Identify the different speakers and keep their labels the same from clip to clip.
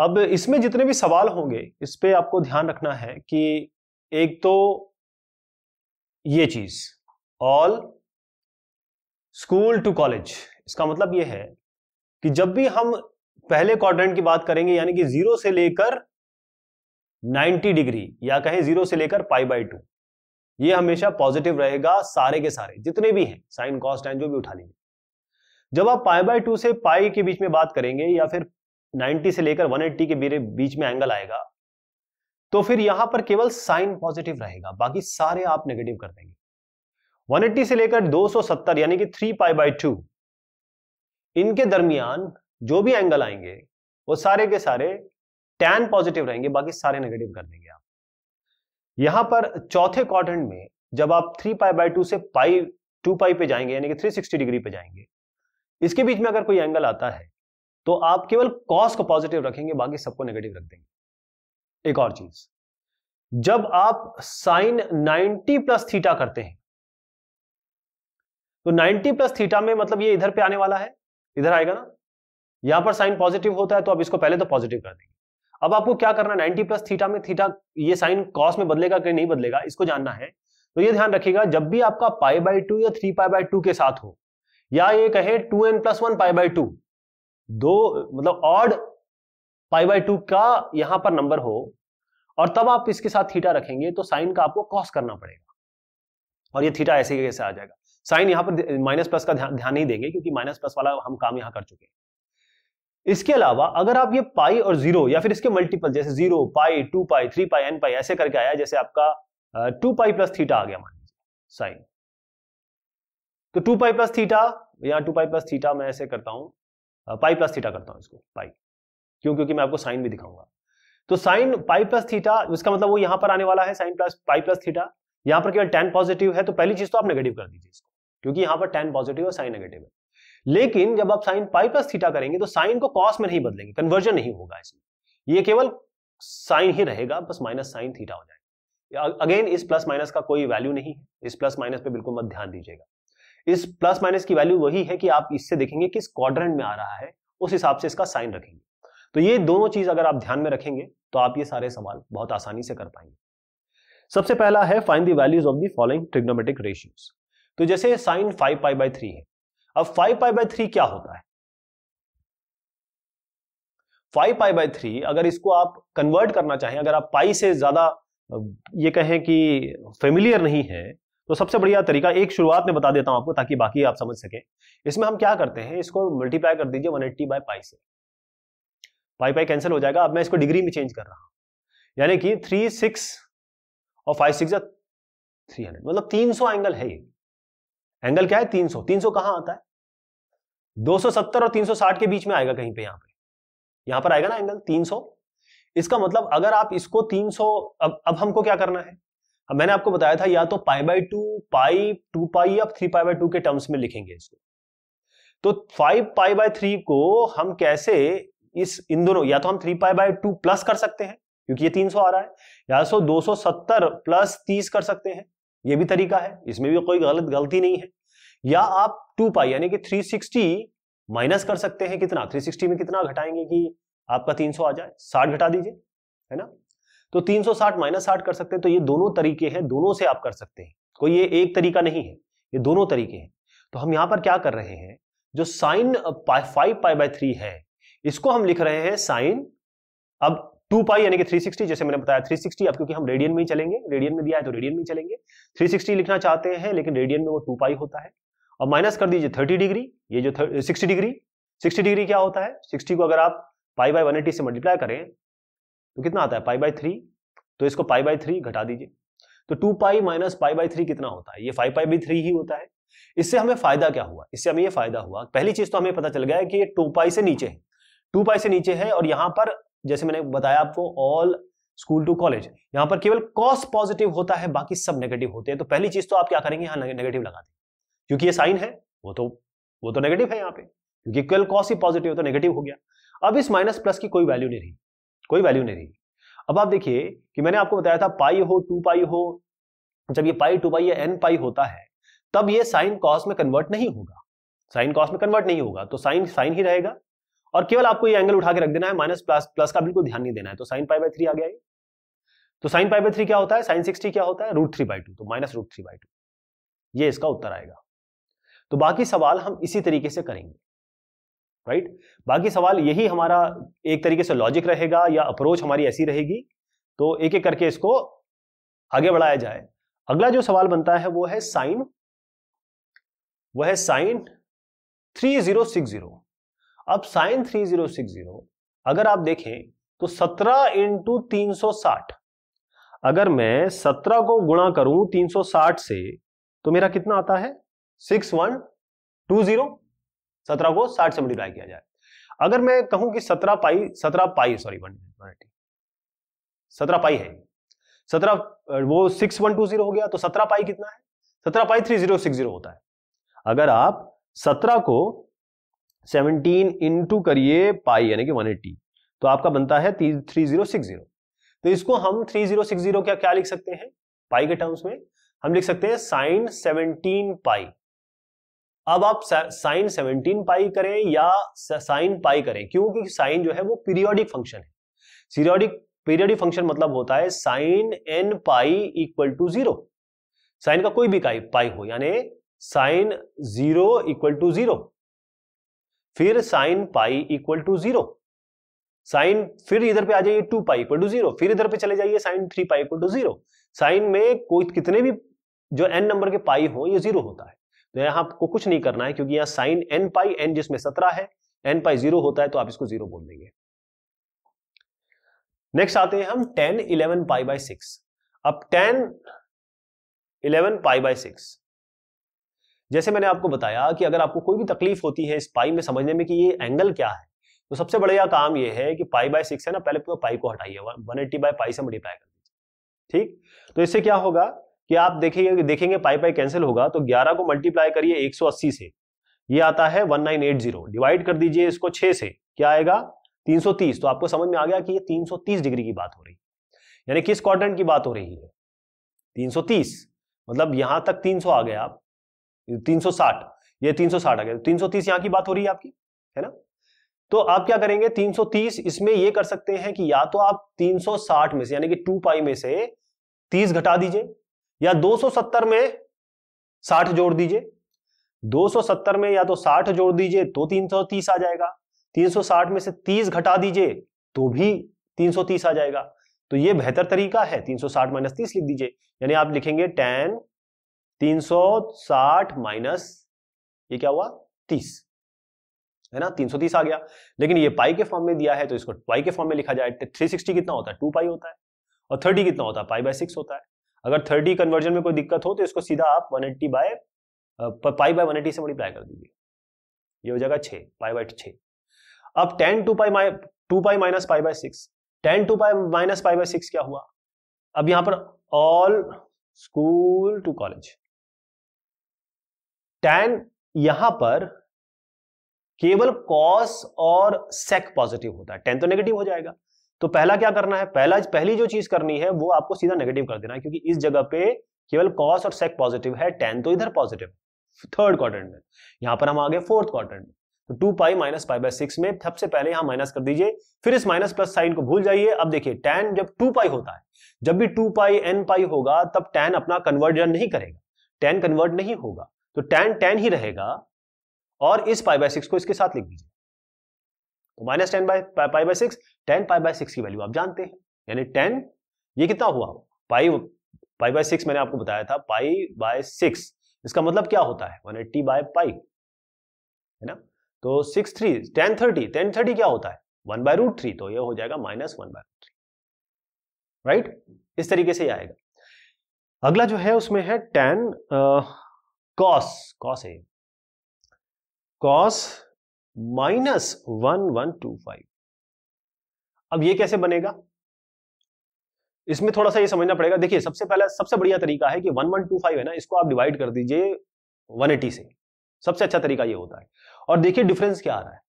Speaker 1: अब इसमें जितने भी सवाल होंगे, इस पर आपको ध्यान रखना है कि एक तो ये चीज़ ऑल स्कूल टू कॉलेज इसका मतलब ये है कि जब भी हम पहले क्वाड्रेंट की बात करेंगे, यानी कि ज़ीरो से लेकर 90 डिग्री या कहें ज़ीरो से लेकर पाई बाई टू ये हमेशा पॉजिटिव रहेगा सारे के सारे, जितने भी हैं साइन कॉस्ट एंड जो भी उठा लीजिए जब आप पाई बाई टू से पाई के बीच में बात करेंगे, या फिर 90 से लेकर 180 के बीच में एंगल आएगा तो फिर यहाँ पर केवल साइन पॉजिटिव रहेगा, बाकी सारे आप नेगेटिव कर देंगे। 180 से लेकर 270 यानी कि 3 पाई बाई टू इनके दरमियान जो भी एंगल आएँगे, वो सारे के सारे टैन पॉजिटिव रहेंगे, बाकी सारे नेगेटिव कर देंगे आप। यहाँ पर चौथे क्वाड्रेंट में जब आप 3 पाई बाई टू से पाई टू पाई पे जाएँगे, यानी कि 360 डिग्री पे जाएँगे, इसके बीच में अगर कोई एंगल आता है तो आप केवल कॉस को पॉजिटिव रखेंगे, बाकी सबको नेगेटिव रख देंगे। एक और चीज़, जब आप साइन 90 प्लस थीटा करते हैं तो 90 प्लस थीटा में मतलब ये इधर पे आने वाला है, इधर आएगा ना? यहाँ पर साइन पॉजिटिव होता है तो आप इसको पहले तो पॉजिटिव कर देंगे। अब आपको क्या करना है 90 प्लस थीटा में थीटा ये साइन कॉस में बदलेगा कि नहीं बदलेगा, इसको जानना है। तो ये ध्यान रखिएगा, जब भी आपका पाई बाई टू या थ्री पाई बाई टू के साथ हो, या ये कहे two n plus one pi by two दो मतलब ऑड पाई बाई टू का यहाँ पर नंबर हो, और तब आप इसके साथ थीटा रखेंगे तो साइन का आपको कॉस करना पड़ेगा। और ये थीटा ऐसे कैसे आ जाएगा? साइन यहाँ पर माइनस प्लस का ध्यान ध्यान नहीं देंगे, क्योंकि माइनस प्लस वाला हम काम यहाँ कर चुके हैं। इसके अलावा, अगर आप ये पाई और ज़ीरो या फिर इसके मल्टीपल जैसे zero pi two pi three pi n pi ऐसे करके आया, जैसे आपका टू पाई प्लस थीटा आ गया, मान लीजिए साइन तो टू पाई प्लस थीटा या टू पाई प्लस थीटा मैं ऐसे करता हूँ पाई प्लस थीटा करता हूँ इसको पाई क्यों? क्योंकि मैं आपको साइन भी दिखाऊँगा। तो साइन पाई प्लस थीटा इसका मतलब वो यहाँ पर आने वाला है sine plus pi plus theta यहाँ पर केवल टेन पॉजिटिव है तो पहली चीज़ तो आप नेगेटिव कर दीजिए इसको, क्योंकि यहाँ पर टेन पॉजिटिव है साइन नेगेटिव है। लेकिन जब आप साइन पाई प्लस थीटा करेंगे तो साइन को कॉस में नहीं बदलेंगे कन्वर्जन नहीं होगा इसमें। ये केवल साइन ही रहेगा, बस माइनस साइन थीटा हो जाएगा। अगेन इस प्लस माइनस का कोई वैल्यू नहीं है, इस प्लस माइनस पे बिल्कुल मत ध्यान दीजिएगा। इस प्लस माइनस की वैल्यू वही है कि आप इससे देखेंगे किस क्वाड्रेंट में आ रहा है, उस हिसाब से इसका साइन रखेंगे। तो ये दोनों चीज़ अगर आप ध्यान में रखेंगे तो आप ये सारे सवाल बहुत आसानी से कर पाएँगे। सबसे पहला है find the values of the following trigonometric ratios तो जैसे sine five pi by three है, अब फाइव पाई बाई थ्री क्या होता है? फाइव पाई बाई थ्री अगर इसको आप कन्वर्ट करना चाहें, अगर आप पाई से ज़्यादा ये कहें कि फेमिलियर नहीं है तो सबसे बढ़िया तरीका, एक शुरुआत में बता देता हूँ आपको ताकि बाकी आप समझ सके। इसमें हम क्या करते हैं, इसको मल्टीप्लाई कर दीजिए 180 एट्टी बाई पाई से। पाई पाई कैंसिल हो जाएगा। अब मैं इसको डिग्री में चेंज कर रहा हूँ। यानी कि थ्री सिक्स और फाइव सिक्स थ्री हंड्रेड मतलब तीन सौ एंगल है ये। एंगल क्या है? तीन सौ। तीन सौ कहाँ आता है? दो सौ सत्तर और तीन सौ साठ के बीच में आएगा कहीं पे, यहाँ पे। यहाँ पर आएगा ना एंगल तीन सौ। इसका मतलब अगर आप इसको तीन सौ, अब अब हमको क्या करना है? अब मैंने आपको बताया था, या तो pi by two, pi two pi या थ्री पाई बाई टू के टर्म्स में लिखेंगे इसको। तो फाइव पाई बाई थ्री को हम कैसे इस इन दोनों, या तो हम three pi by two plus कर सकते हैं, क्योंकि ये तीन सौ आ रहा है, या सो सौ सत्तर प्लस तीस कर सकते हैं, ये भी तरीका है, इसमें भी कोई गलत, गलती नहीं है। या आप टू पाई, यानी कि थ्री सिक्सटी माइनस कर सकते हैं, कितना? थ्री सिक्सटी में कितना घटाएँगे कि आपका तीन सौ आ जाए? साठ घटा दीजिए, है ना? तो 360 माइनस साठ कर सकते हैं तो ये दोनों तरीके हैं, दोनों से आप कर सकते हैं। कोई ये एक तरीका नहीं है, ये दोनों तरीके हैं। तो हम यहाँ पर क्या कर रहे हैं, जो sine five pi by three है, इसको हम लिख रहे हैं साइन, अब टू पाई यानी कि 360 जैसे मैंने बताया 360 अब क्योंकि हम रेडियन में ही चलेंगे रेडियन में दिया है तो रेडियन में चलेंगे। 360 लिखना चाहते हैं, लेकिन रेडियन में वो टू पाई होता है। और माइनस कर दीजिए 30 डिग्री ये जो 60 डिग्री 60 डिग्री क्या होता है 60 को अगर आप पाई बाई वन से मल्टीप्लाई करें तो कितना आता है? Pi by three? तो इसको पाई बाई थ्री घटा दीजिए। तो two pi minus pi by three कितना होता है? ये फाइव पाई बाई थ्री ही होता है। इससे हमें फ़ायदा क्या हुआ? इससे हमें ये फ़ायदा हुआ, पहली चीज़ तो हमें पता चल गया है कि ये टू पाई से नीचे है। टू पाई से नीचे है और यहाँ पर, जैसे मैंने बताया आपको ऑल स्कूल टू कॉलेज यहाँ पर केवल कॉस पॉजिटिव होता है, बाकी सब नेगेटिव होते हैं। तो पहली चीज़ तो आप क्या करेंगे? यहाँ नेगेटिव लगा दें क्योंकि ये साइन है, वो तो वो तो नेगेटिव है यहाँ पे। क्योंकि केवल कॉस ही पॉजिटिव तो नेगेटिव हो गया। अब इस माइनस प्लस की कोई वैल्यू नहीं रही। कोई वैल्यू नहीं रही अब आप देखिए कि मैंने आपको बताया था पाई हो टू पाई हो, जब ये पाई टू पाई या एन पाई होता है, तब ये साइन कॉस में कन्वर्ट नहीं होगा। साइन कॉस में कन्वर्ट नहीं होगा तो साइन साइन ही रहेगा। और केवल आपको ये एंगल उठा के रख देना है माइनस प्लस प्लस का बिल्कुल ध्यान नहीं देना है तो साइन पाई बाय थ्री आ गया ये। तो साइन पाई बाय थ्री क्या होता है? साइन सिक्सटी क्या होता है? रूट थ्री बाई टू तो minus root three by two ये इसका उत्तर आएगा। तो बाकी सवाल हम इसी तरीके से करेंगे। राइट बाकी सवाल यही हमारा एक तरीके से लॉजिक रहेगा या अप्रोच हमारी ऐसी रहेगी तो एक एक करके इसको आगे बढ़ाया जाए। अगला जो सवाल बनता है वो है साइन, वह है साइन 3060 अब साइन 3060 अगर आप देखें तो 17 इंटू तीन अगर मैं 17 को गुणा करूँ 360 से तो मेरा कितना आता है? Six one two zero. सत्रह को साठ से मल्टीप्लाई किया जाए। अगर मैं कहूँ कि सत्रह पाई सत्रह पाई सॉरी वन सत्रह पाई है। सत्रह, वो सिक्स वन टू ज़ीरो हो गया तो सत्रह पाई कितना है? सत्रह pi three zero six zero होता है। अगर आप सत्रह को सेवनटीन इंटू करिए पाई, यानी कि वन एट्टी तो आपका बनता है थ्री ज़ीरो सिक्स ज़ीरो तो इसको हम थ्री ज़ीरो सिक्स ज़ीरो क्या क्या लिख सकते हैं? पाई के टर्म्स में हम लिख सकते हैं साइन सेवनटीन पाई। अब आप साइन सेवनटीन पाई करें या साइन पाई करें, क्योंकि साइन जो है वो पीरियोडिक फ़ंक्शन है। सीरियोडिक पीरियोडिक फ़ंक्शन मतलब होता है sine n pi equal to zero. Sine का कोई भी पाई हो, यानी sine zero equal to zero. फिर sine pi equal to zero. Sine फिर इधर पे आ जाइए two pi equal to zero, फिर इधर पे चले जाइए sine three pi equal to zero. Sine में कोई कितने भी जो एन नंबर के पाई हो, ये ज़ीरो होता है। तो यहाँ आपको कुछ नहीं करना है, क्योंकि यहाँ साइन एन पाई एन जिसमें सत्रह है एन पाई ज़ीरो होता है तो आप इसको ज़ीरो बोल देंगे। नेक्स्ट आते हैं हम tan eleven pi by six अब tan eleven pi by six जैसे मैंने आपको बताया कि अगर आपको कोई भी तकलीफ़ होती है इस पाई में समझने में कि ये एंगल क्या है तो सबसे बढ़िया काम ये है कि पाई बाय सिक्स है ना, पहले पूरा पाई को हटाइए, वन एट्टी बाय पाई से मल्टीप्लाई कर दीजिए। ठीक? तो इससे क्या होगा? कि आप देखिए, देखेंगे पाई पाई कैंसिल होगा तो 11 को मल्टीप्लाई करिए 180 से ये आता है 1980 डिवाइड कर दीजिए इसको 6 से, क्या आएगा? 330 तो आपको समझ में आ गया कि ये 330 डिग्री की बात हो रही। है यानी किस क्वाड्रेंट की बात हो रही है? 330 मतलब यहाँ तक 300 आ गए आप। 360 ये 360 आ गया। 330 यहाँ की बात हो रही है आपकी, है ना? तो आप क्या करेंगे? 330 इसमें ये कर सकते हैं कि या तो आप 360 में से, यानी कि 2 पाई में से 30 घटा दीजिए। या 270 में 60 जोड़ दीजिए। 270 में या तो 60 जोड़ दीजिए तो 330 आ जाएगा। 360 में से 30 घटा दीजिए तो भी 330 आ जाएगा। तो ये बेहतर तरीका है। 360 माइनस तीस लिख दीजिए। यानी आप लिखेंगे टेन 360 माइनस, ये क्या हुआ? 30 है ना? 330 आ गया। लेकिन ये पाई के फॉर्म में दिया है तो इसको पाई के फॉर्म में लिखा जाए। 360 कितना होता है? टू पाई होता है। और 30 कितना होता है? पाई बाय सिक्स होता है। अगर थर्टी कन्वर्जन में कोई दिक्कत हो तो इसको सीधा आप one eighty by pi by one eighty से मल्टीप्लाई कर दीजिए। ये हो जाएगा छः पाई बाय छः अब tan two pi two pi minus pi by six tan two pi minus pi by six क्या हुआ? अब यहाँ पर all school to college tan यहाँ पर केवल कॉस और सेक पॉजिटिव होता है। टेन तो नेगेटिव हो जाएगा। तो पहला क्या करना है? पहला, पहली जो चीज़ करनी है, वो आपको सीधा नेगेटिव कर देना है, क्योंकि इस जगह पे केवल कॉस और सेक पॉजिटिव है टेन तो इधर पॉजिटिव थर्ड क्वार्टर में। यहाँ पर हम आ गए फोर्थ क्वार्टर में। तो two pi minus pi by six में सबसे पहले यहाँ माइनस कर दीजिए, फिर इस माइनस प्लस साइन को भूल जाइए। अब देखिए टेन जब टू पाई होता है, जब भी टू पाई एन पाई होगा, तब टेन अपना कन्वर्जन नहीं करेगा। टेन कन्वर्ट नहीं होगा। तो टेन टेन ही रहेगा, और इस पाई बाय सिक्स को इसके साथ लिख दीजिए। Minus tan by pi by six tan pi by six की वैल्यू, आप जानते हैं। यानी टेन, ये कितना हुआ? पाई पाई बाय सिक्स मैंने आपको बताया था, पाई बाय सिक्स। इसका मतलब क्या होता है? एट्टी बाय पाई, है ना? तो six three, tan thirty tan thirty क्या होता है? वन बाय रूट थ्री तो ये हो जाएगा minus one by root three. Right? इस तरीके से आएगा। अगला जो है उसमें है टेन कॉस कॉस है cos minus one one two five. अब ये कैसे बनेगा? इसमें थोड़ा सा ये समझना पड़ेगा। देखिए, सबसे पहला, सबसे बढ़िया तरीका है कि वन वन टू फाइव है ना, इसको आप डिवाइड कर दीजिए वन एटी से। सबसे अच्छा तरीका ये होता है। और देखिए डिफरेंस क्या आ रहा है?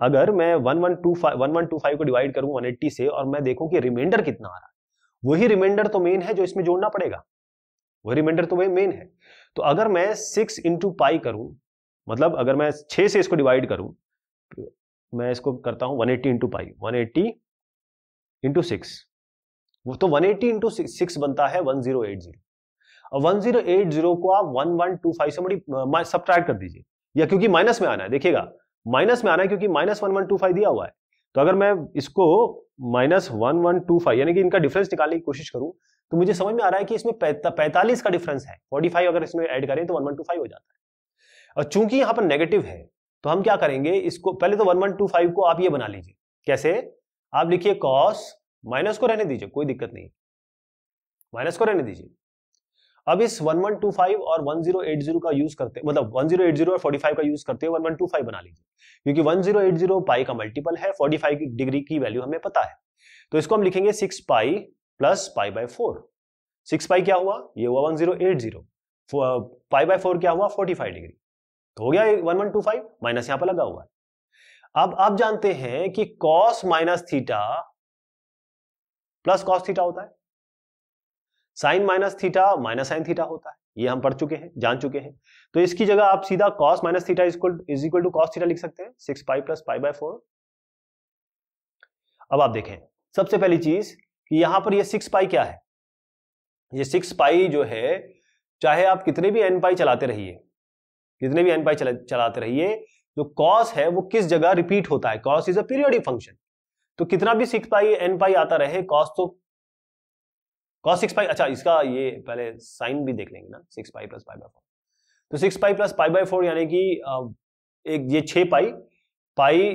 Speaker 1: अगर मैं one one two five one one two five को डिवाइड करूँ वन एट्टी से और मैं देखूँ कि रिमाइंडर कितना आ रहा है। वही रिमाइंडर तो मेन है जो इसमें जोड़ना पड़ेगा। वही रिमाइंडर तो वही मेन है। तो अगर मैं सिक्स इंटू पाई करूँ मतलब अगर मैं छह से इसको डिवाइड करूँ, मैं इसको करता हूँ 180 eighty into pi one eighty into six तो 180 एट्टी इंटू सिक्स बनता है 1080 और 1080 को आप 1125 से बड़ी सब्ट्रैक्ट कर दीजिए। या क्योंकि माइनस में आना है, देखिएगा। माइनस में आना है क्योंकि minus one one two five दिया हुआ है। तो अगर मैं इसको minus one one two five यानी कि इनका डिफरेंस निकालने की कोशिश करूँ तो मुझे समझ में आ रहा है कि इसमें पैंतालीस का डिफरेंस है। फोर्टी फाइव अगर इसमें ऐड करें तो वन वन टू फाइव हो जाता है। और चूँकि यहाँ पर नेगेटिव है तो हम क्या करेंगे, इसको, पहले तो वन वन टू फाइव को आप ये बना लीजिए। कैसे? आप लिखिए कॉस माइनस को रहने दीजिए, कोई दिक्कत नहीं। माइनस को रहने दीजिए। अब इस 1125 और 1080 का यूज़ करते मतलब 1080 और 45 का यूज़ करते हुए 1125 बना लीजिए। क्योंकि 1080 पाई का मल्टीपल है 45 की डिग्री की वैल्यू हमें पता है। तो इसको हम लिखेंगे 6 pi plus pi by four six pi क्या हुआ? ये हुआ 1080 पाई बाय फोर क्या हुआ? 45 डिग्री तो हो गया 1125 माइनस यहाँ पर लगा हुआ है। अब आप जानते हैं कि cos minus theta plus cos theta होता है। Sine minus theta minus sine theta होता है। ये हम पढ़ चुके हैं जान चुके हैं। तो इसकी जगह आप सीधा cos minus theta is equal to cos theta लिख सकते हैं। Six pi plus pi by four अब आप देखें सबसे पहली चीज़ कि यहाँ पर ये सिक्स पाई क्या है? ये सिक्स पाई जो है चाहे आप कितने भी एन पाई चलाते रहिए कितने भी एन पाई चला, चलाते रहिए जो कॉस है वो किस जगह रिपीट होता है? Cos is a periodic function तो कितना भी सिक्स पाई एन पाई आता रहे कॉस तो कॉस सिक्स पाई अच्छा इसका ये पहले साइन भी देख लेंगे ना six pi plus pi by four तो six pi plus pi by four यानी कि एक ये छह पाई पाई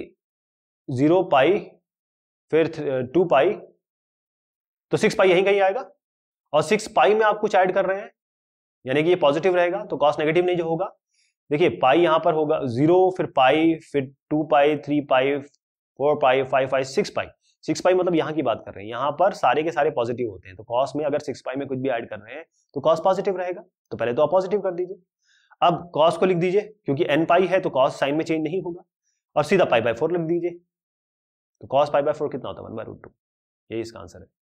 Speaker 1: ज़ीरो पाई फिर टू पाई तो सिक्स पाई यहीं कहीं आएगा? और सिक्स पाई में आप कुछ ऐड कर रहे हैं, यानी कि ये पॉजिटिव रहेगा तो कॉस नेगेटिव नहीं जो होगा। देखिए, पाई यहाँ पर होगा, ज़ीरो, फिर पाई, फिर two pi, three pi, four pi, five five six pi. Six pi मतलब यहाँ की बात कर रहे हैं। यहाँ पर सारे के सारे पॉजिटिव होते हैं। तो कॉस में अगर सिक्स पाई में कुछ भी ऐड कर रहे हैं तो कॉस पॉजिटिव रहेगा। तो पहले तो आप पॉजिटिव कर दीजिए। अब कॉस को लिख दीजिए, क्योंकि एन पाई है तो कॉस साइन में चेंज नहीं होगा। और सीधा पाई बाय फोर लिख दीजिए। तो कॉस पाई बाय फोर कितना होता है? One by root two. यही इसका आंसर है।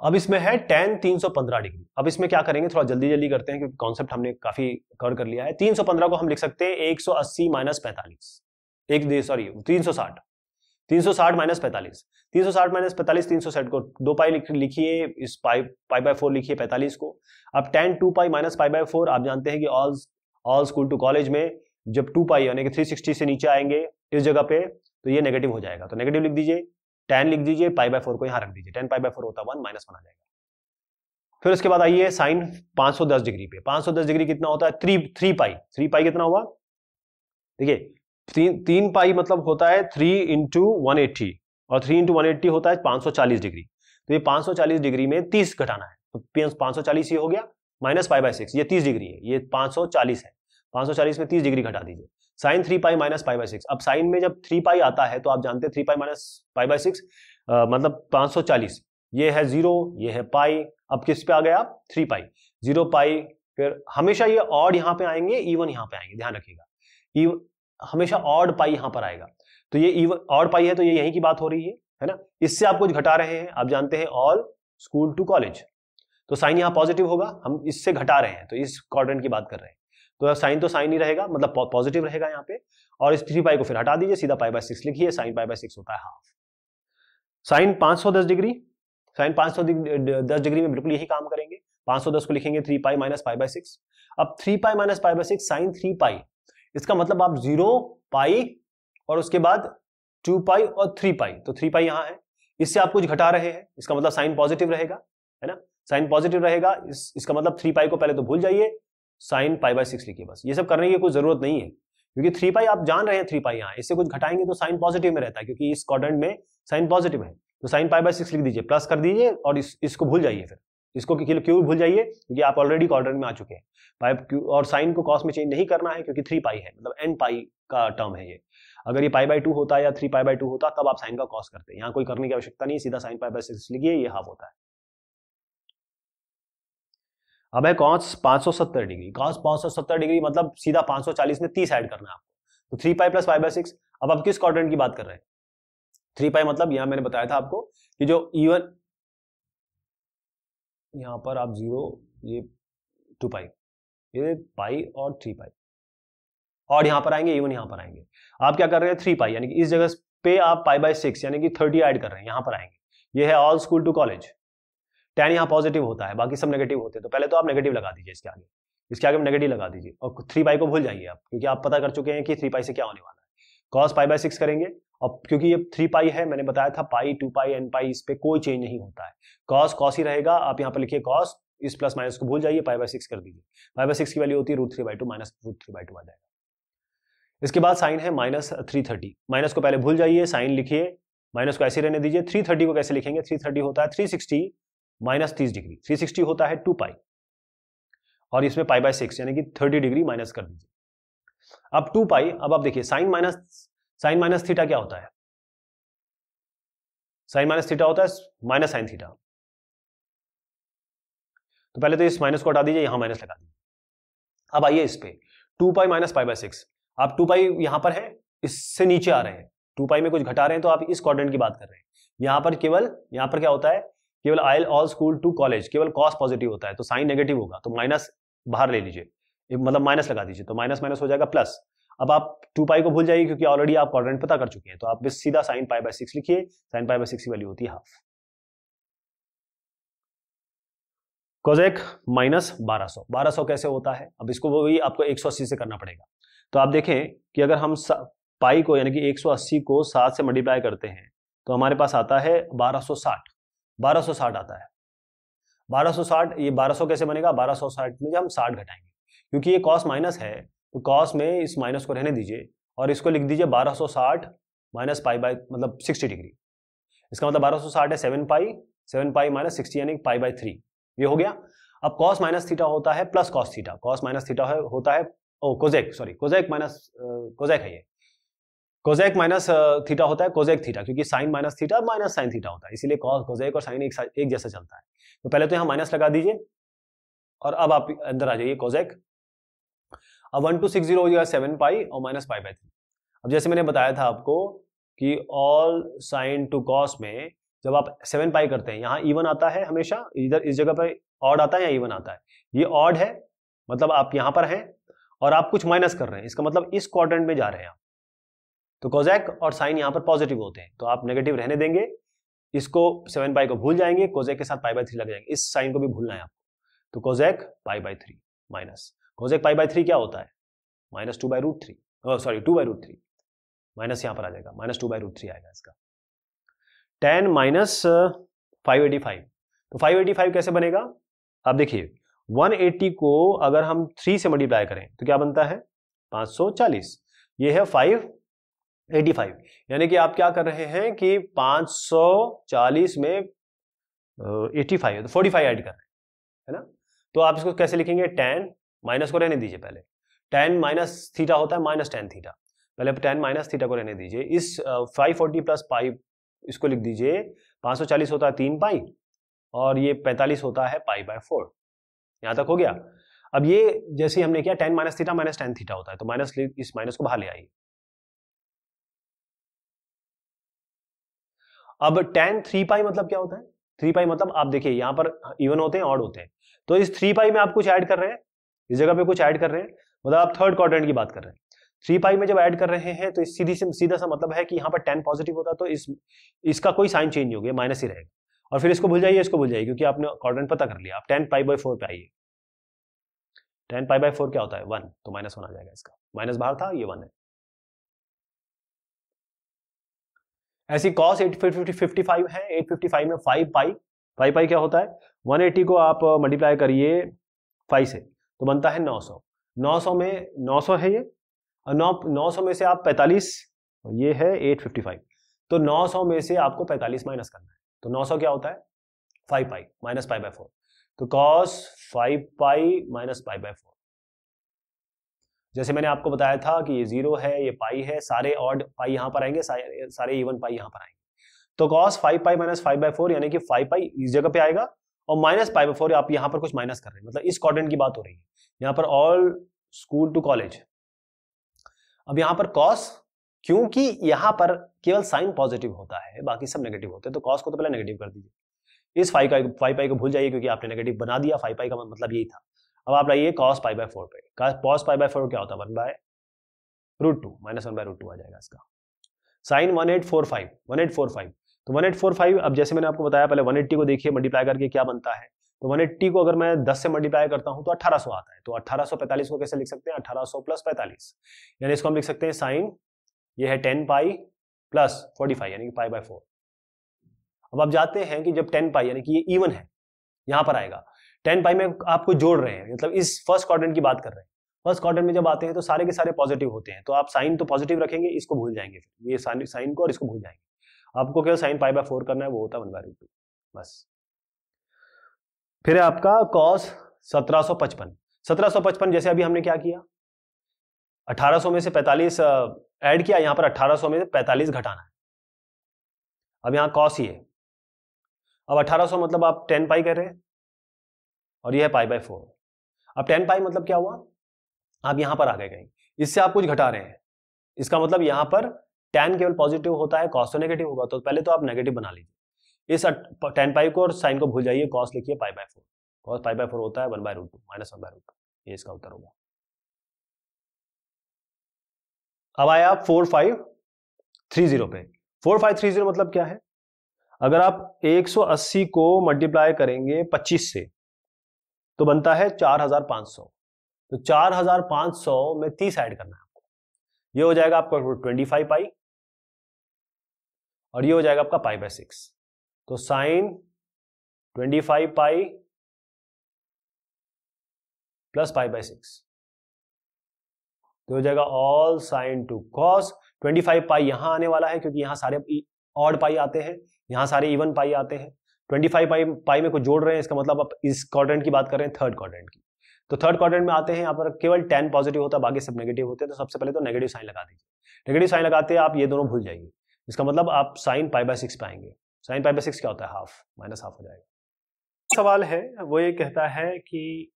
Speaker 1: अब इसमें है टेन 315 डिग्री। अब इसमें क्या करेंगे? थोड़ा जल्दी जल्दी करते हैं, क्योंकि कॉन्सेप्ट हमने काफ़ी कवर कर लिया है। 315 को हम लिख सकते हैं 180 माइनस पैंतालीस। एक सॉरी 360 360 माइनस पैंतालीस। 360 माइनस पैंतालीस, तीन सौ साठ को दो पाई लिखिए, इस पाई पाई बाय फोर लिखिए पैंतालीस को। अब tan two pi minus pi by four आप जानते हैं कि all all school to college में जब टू पाई, यानी कि थ्री सिक्सटी से नीचे आएँगे इस जगह पे तो ये नेगेटिव हो जाएगा। तो नेगेटिव लिख दीजिए। टेन लिख दीजिए पाई बाय फोर को यहाँ रख दीजिए टेन पाई बाय फोर होता है वन माइनस वन आ जाएगा। फिर उसके बाद आइए साइन 510 डिग्री पे। 510 डिग्री कितना होता है? Three three pi three pi कितना हुआ? देखिए, तीन तीन पाई मतलब होता है थ्री इंटू वन और थ्री इंटू वन होता है 540 डिग्री। तो ये 540 डिग्री में 30 घटाना है। तो 540 ये हो गया माइनस पाई बाय सिक्स ये 30 डिग्री है, ये 540 है। 540 में 30 डिग्री घटा दीजिए। Sine three pi minus pi by six. अब साइन में जब थ्री पाई आता है तो आप जानते हैं three pi minus pi by six मतलब पाँच सौ चालीस। ये है ज़ीरो, ये है पाई। अब किस पे आ गए आप? थ्री पाई। ज़ीरो पाई, फिर हमेशा ये ऑड यहाँ पे आएँगे, इवन यहाँ पे आएँगे। ध्यान रखिएगा। हमेशा ऑड पाई यहाँ पर आएगा। तो ये इवन ऑड पाई है तो ये यहीं की बात हो रही है है ना? इससे आप कुछ घटा रहे हैं। आप जानते हैं ऑल स्कूल टू कॉलेज। तो साइन यहाँ पॉजिटिव होगा, हम इससे घटा रहे हैं। तो इस क्वाड्रेंट की बात कर रहे हैं। तो साइन तो साइन ही रहेगा मतलब पॉजिटिव रहेगा यहाँ पे। और इस थ्री पाई को फिर हटा दीजिए सीधा पाई बाय सिक्स लिखिए साइन पाई बाय सिक्स होता है half sine 510 degree sine 510 degree में बिल्कुल यही काम करेंगे। 510 को लिखेंगे three pi minus pi by six अब three pi minus pi by six sine three pi इसका मतलब आप ज़ीरो पाई और उसके बाद टू पाई और थ्री पाई तो थ्री पाई यहाँ है। इससे आप कुछ घटा रहे हैं। इसका मतलब साइन पॉजिटिव रहेगा है ना? साइन पॉजिटिव रहेगा। इस, इसका मतलब थ्री पाई को पहले तो भूल जाइए। साइन पाई बाय सिक्स लिखिए बस। ये सब करने की कोई ज़रूरत नहीं है क्योंकि थ्री पाई आप जान रहे हैं थ्री पाई यहाँ। इससे कुछ घटाएँगे तो साइन पॉजिटिव में रहता है क्योंकि इस क्वाड्रेंट में साइन पॉजिटिव है। तो साइन पाई बाय सिक्स लिख दीजिए प्लस कर दीजिए और इस, इसको भूल जाइए फिर। इसको क्यों भूल जाइए? क्योंकि आप ऑलरेडी क्वाड्रेंट में आ चुके हैं। पाई और साइन को कॉस में चेंज नहीं करना है क्योंकि थ्री पाई है मतलब एन पाई का टर्म है ये। अगर ये पाई बाय टू होता या थ्री पाई बाय टू होता तब आप साइन का कॉस करते हैं। यहाँ कोई करने की आवश्यकता नहीं सीधा साइन पाई बाय सिक्स लिखिए ये हाफ़ होता है। अब है कॉस 570 डिग्री। कॉस 570 डिग्री मतलब सीधा 540 में 30 ऐड करना है आपको। तो three pi plus five by six. अब आप किस क्वाड्रेंट की बात कर रहे हैं? थ्री पाई मतलब यहाँ मैंने बताया था आपको कि जो इवन यहाँ पर आप ज़ीरो ये टू पाई ये पाई और थ्री पाई और यहाँ पर आएँगे इवन यहाँ पर आएँगे। आप क्या कर रहे हैं? थ्री पाई यानी कि इस जगह पे आप पाई बाय सिक्स यानी कि थर्टी ऐड कर रहे हैं, यहाँ पर आएँगे। ये है all school to college tan यहाँ पॉजिटिव होता है, बाकी सब नेगेटिव होते हैं तो पहले तो आप नेगेटिव लगा दीजिए इसके आगे। इसके आगे नेगेटिव लगा दीजिए और थ्री पाई को भूल जाइए आप, क्योंकि आप पता कर चुके हैं कि थ्री पाई से क्या होने वाला है। कॉस पाई बाय सिक्स करेंगे और क्योंकि ये थ्री पाई है, मैंने बताया था पाई टू पाई एन पाई इस पर कोई चेंज नहीं होता है। कॉस कॉस ही रहेगा, आप यहाँ पर लिखिए कॉस इस प्लस माइनस को भूल जाइए पाई बाय सिक्स कर दीजिए। पाई बाय सिक्स की वैल्यू होती है root three by two minus root three by two आ जाएगा। इसके बाद साइन है माइनस थ्री थर्टी माइनस को पहले भूल जाइए, साइन लिखिए। माइनस को ऐसे रहने दीजिए थ्री थर्टी को कैसे लिखेंगे? थ्री थर्टी होता है थ्री सिक्सटी माइनस तीस डिग्री। थ्री सिक्सटी होता है टू पाई और इसमें पाई बाय सिक्स यानी कि थर्टी डिग्री माइनस कर दीजिए। अब टू पाई अब आप देखिए sine minus sine minus theta क्या होता है? साइन माइनस थीटा होता है माइनस साइन थीटा तो पहले तो इस माइनस को हटा दीजिए, यहाँ माइनस लगा दीजिए। अब आइए इस पे। Two pi minus pi by six आप टू पाई यहाँ पर है, इससे नीचे आ रहे हैं। टू पाई में कुछ घटा रहे हैं तो आप इस क्वाड्रेंट की बात कर रहे हैं। यहाँ पर केवल, यहाँ पर क्या होता है? केवल I all school to college केवल कॉस पॉजिटिव होता है तो साइन नेगेटिव होगा तो माइनस बाहर ले लीजिए। मतलब माइनस लगा दीजिए तो माइनस माइनस हो जाएगा प्लस अब आप टू पाई को भूल जाइए, क्योंकि ऑलरेडी आप क्वाड्रेंट पता कर चुके हैं तो आप बस सीधा साइन पाई बाय सिक्स लिखिए साइन पाई बाय सिक्स की वैल्यू होती है हाफ़ कोजेक माइनस बारह सौ। बारह सौ कैसे होता है? अब इसको वही आपको एक सौ अस्सी से करना पड़ेगा। तो आप देखें कि अगर हम पाई को, यानी कि एक सौ अस्सी को सात से मल्टीप्लाई करते हैं तो हमारे पास आता है बारह सौ साठ। बारह सौ साठ आता है। बारह सौ साठ, ये बारह सौ कैसे बनेगा? बारह सौ साठ में जब हम साठ घटाएँगे। क्योंकि ये कॉस माइनस है तो कॉस में इस माइनस को रहने दीजिए और इसको लिख दीजिए बारह सौ साठ माइनस पाई बाई मतलब सिक्सटी डिग्री इसका मतलब बारह सौ साठ है seven pi seven pi minus sixty यानी पाई बाई थ्री ये हो गया। अब कॉस माइनस थीटा होता है plus cos theta cos minus theta होता है, ओ cosec sorry cosec minus cosec है ये। कोजेक माइनस थीटा होता है कोजेक थीटा क्योंकि sine minus theta minus sine theta होता है इसीलिए कोजेक और साइन एक, एक जैसा चलता है। तो पहले तो यहाँ माइनस लगा दीजिए और अब आप अंदर आ जाइए कोजेक अब one two six zero seven pi और माइनस पाई बाई थ्री अब जैसे मैंने बताया था आपको कि ऑल साइन टू कॉस में जब आप सेवन पाई करते हैं यहाँ इवन आता है हमेशा इधर इस जगह पर ऑड आता है या इवन आता है। ये ऑड है मतलब आप यहाँ पर हैं और आप कुछ माइनस कर रहे हैं इसका मतलब इस क्वाड्रेंट में जा रहे हैं आप। तो कोजैक और साइन यहाँ पर पॉजिटिव होते हैं। तो आप नेगेटिव रहने देंगे, इसको सेवन पाई को भूल जाएँगे कोजेक के साथ पाई बाई थ्री लग जाएँगे। इस साइन को भी भूलना है आपको। तो cosec pi by three minus cosec pi by three क्या होता है? Minus two by root three sorry two by root three minus यहाँ पर आ जाएगा। Minus two by root three आएगा इसका। Tan minus five eighty five तो फाइव एटी फाइव कैसे बनेगा? आप देखिए वन एट्टी को अगर हम थ्री से मल्टीप्लाई करें तो क्या बनता है? पाँच सौ चालीस। ये है फाइव 85 यानी कि आप क्या कर रहे हैं कि 540 में एटी फाइव तो 45 ऐड कर रहे हैं, है ना? तो आप इसको कैसे लिखेंगे? टेन माइनस को रहने दीजिए पहले। टेन माइनस थीटा होता है, माइनस टेन थीटा। पहले टेन माइनस थीटा को रहने दीजिए। इस फाइव फोर्टी प्लस पाई इसको लिख दीजिए। 540 होता है तीन पाई और ये 45 होता है पाई बाय फोर यहाँ तक हो गया। अब ये जैसे हमने किया tan minus theta minus tan theta होता है तो माइनस इस माइनस को बाहर ले आइए। अब टेन थ्री पाई मतलब क्या होता है? थ्री पाई मतलब आप देखिए, यहाँ पर इवन होते हैं ऑड होते हैं। तो इस थ्री पाई में आप कुछ ऐड कर रहे हैं, इस जगह पे कुछ ऐड कर रहे हैं मतलब आप थर्ड क्वाड्रेंट की बात कर रहे हैं। थ्री पाई में जब ऐड कर रहे हैं तो इस सीधी से, सीधा सा मतलब है कि यहाँ पर टेन पॉजिटिव होता तो इस, इसका कोई साइन चेंज हो गया माइनस ही रहेगा। और फिर इसको भूल जाइए, इसको भूल जाइए, क्योंकि आपने क्वाड्रेंट पता कर लिया। आप टेन पाई बाई फोर पे आइए। टेन पाई बाई फोर क्या होता है? वन तो माइनस वन आ जाएगा इसका। माइनस बाहर था, ये वन है। ऐसी कॉस एट फिफ्टी फाइव है एट फिफ्टी फाइव में फाइव पाई फाइव पाई क्या होता है? वन एटी को आप मल्टीप्लाई करिए फाइव से तो बनता है नौ सौ। नौ सौ में, नौ सौ है ये, और नौ नौ सौ में से आप पैंतालीस ये है एट फिफ्टी फाइव तो नौ सौ में से आपको पैंतालीस माइनस करना है तो नौ सौ क्या होता है? Five pi minus pi by four तो cos five pi minus pi by four जैसे मैंने आपको बताया था कि ये ज़ीरो है, ये पाई है, सारे ऑड पाई यहाँ पर आएँगे, सारे इवन पाई यहाँ पर आएँगे। तो cos five pi minus five by four यानी कि फाइव पाई इस जगह पे आएगा और माइनस फाइव बाई फोर आप यहाँ पर कुछ माइनस कर रहे हैं। मतलब इस क्वाड्रेंट की बात हो रही है। यहाँ पर ऑल स्कूल टू कॉलेज अब यहाँ पर कॉस क्योंकि यहाँ पर केवल साइन पॉजिटिव होता है, बाकी सब नेगेटिव होते हैं तो कॉस को तो पहले नेगेटिव कर दीजिए। इस फाइव का फाइव पाई को भूल जाइए क्योंकि आपने नेगेटिव बना दिया फाइव पाई का मतलब यही था। अब आप लाइए कॉस पाई बाय फोर पे। कॉस पाई बाय फोर क्या होता है? One by root two minus one by root two आ जाएगा इसका। Sine one eight four five one eight four five तो वन एट फोर फाइव अब जैसे मैंने आपको बताया, पहले वन एट्टी को देखिए मल्टीप्लाई करके क्या बनता है? तो वन एट्टी को अगर मैं दस से मल्टीप्लाई करता हूँ तो अठारह सौ आता है। तो अठारह सौ पैंतालीस को कैसे लिख सकते हैं? अठारह सौ प्लस पैंतालीस। यानी इसको हम लिख सकते हैं साइन ये है tan pi plus forty five यानी कि पाई बाय फोर अब आप जाते हैं कि जब टेन पाई यानी कि ये इवन है, यहाँ पर आएगा। टेन पाई में आपको जोड़ रहे हैं मतलब इस फ़र्स्ट क्वाड्रेंट की बात कर रहे हैं। फ़र्स्ट क्वार्टर में जब आते हैं तो सारे के सारे पॉजिटिव होते हैं तो आप साइन तो पॉजिटिव रखेंगे, इसको भूल जाएँगे फिर। ये साइन को और इसको भूल जाएँगे। आपको केवल साइन पाई बाय फोर करना है, वो होता है वन बाय टू बस। फिर आपका कॉस 1755 1755 जैसे अभी हमने क्या किया? 1800 में से 45 ऐड किया, यहाँ पर 1800 में से 45 घटाना है। अब यहाँ कॉस ही है। अब 1800 मतलब आप 10 पाई कर रहे हैं। और यह है पाई बाय फोर। अब टेन पाई मतलब क्या हुआ? आप यहाँ पर आ गए कहीं। इससे आप कुछ घटा रहे हैं। इसका मतलब यहाँ पर टेन केवल पॉजिटिव होता है, कॉस तो नेगेटिव होगा तो पहले तो आप नेगेटिव बना लीजिए। इस टेन पाई को और साइन को भूल जाइए, कॉस लिखिए pi by four. Cos pi by four होता है, one by root two, minus one by root two. ये इसका उत्तर होगा। अब आप फोर फाइव थ्री ज़ीरो पे। फोर फाइव थ्री ज़ीरो मतलब क्या है? अगर आप 180 को मल्टीप्लाई करेंगे 25 से तो बनता है 4500 तो 4500 में 30 ऐड करना है आपको। ये हो जाएगा आपका 25 पाई और ये हो जाएगा आपका पाई बाय सिक्स। तो sine 25 pi plus pi by six. तो हो जाएगा all sine to cos. 25 pi यहाँ आने वाला है क्योंकि यहाँ सारे ऑड पाई आते हैं, यहाँ सारे इवन पाई आते हैं। 25 पाई पाई में कुछ जोड़ रहे हैं, इसका मतलब आप इस क्वाड्रेंट की बात कर रहे हैं थर्ड क्वाड्रेंट की। तो थर्ड क्वाड्रेंट में आते हैं, यहाँ पर केवल टेन पॉजिटिव होता है, बाकी सब नेगेटिव होते हैं तो सबसे पहले तो नेगेटिव साइन लगा दीजिए। नेगेटिव साइन लगाते हैं आप ये दोनों भूल जाइए। इसका मतलब आप साइन पाई बाय सिक्स पाएँगे। साइन पाई बाय सिक्स क्या होता है? हाफ़ माइनस हाफ़ हो जाएगा। सवाल है, वो ये कहता है कि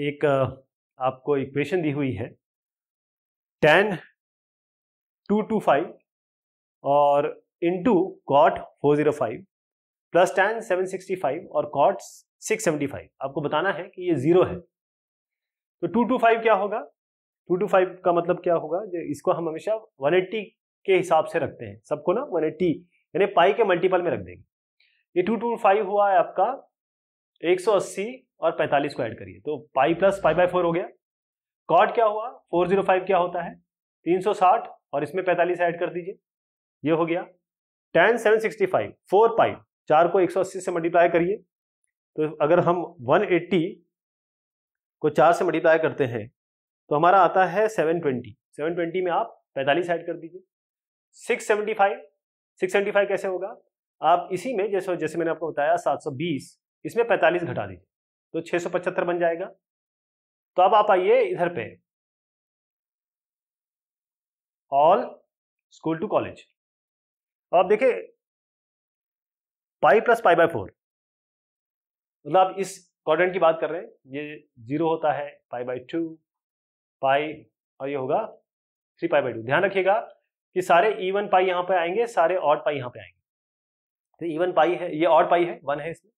Speaker 1: एक आपको इक्वेशन दी हुई है टेन टू टू फाइव और into cot four zero five plus tan seven sixty five और कॉट 675 आपको बताना है कि ये ज़ीरो है। तो 225 क्या होगा? 225 का मतलब क्या होगा? इसको हम हमेशा 180 के हिसाब से रखते हैं। सबको ना 180 यानी पाई के मल्टीपल में रख देंगे। ये 225 हुआ है आपका 180 और 45 को ऐड करिए। तो pi plus pi by four हो गया। कॉट क्या हुआ? 405 क्या होता है? 360 और इसमें 45 ऐड कर दीजिए। ये हो गया। Tan seven sixty five four pi चार को 180 से मल्टीप्लाई करिए। तो अगर हम 180 को चार से मल्टीप्लाई करते हैं तो हमारा आता है 720 720 में आप 45 ऐड कर दीजिए। 675 675 कैसे होगा? आप इसी में, जैसे जैसे मैंने आपको बताया 720 इसमें 45 घटा दीजिए। तो 675 बन जाएगा। तो अब आप आइए इधर पे। ऑल स्कूल टू कॉलेज आप देखिए pi plus pi by four. मतलब आप इस क्वाड्रेंट की बात कर रहे हैं, ये ज़ीरो होता है पाई बाई टू, पाई, और ये होगा थ्री पाई बाई टू। ध्यान रखिएगा कि सारे इवन पाई यहाँ पे आएँगे, सारे ऑड पाई यहाँ पे आएँगे। तो इवन पाई है, ये ऑड पाई है वन है इसमें।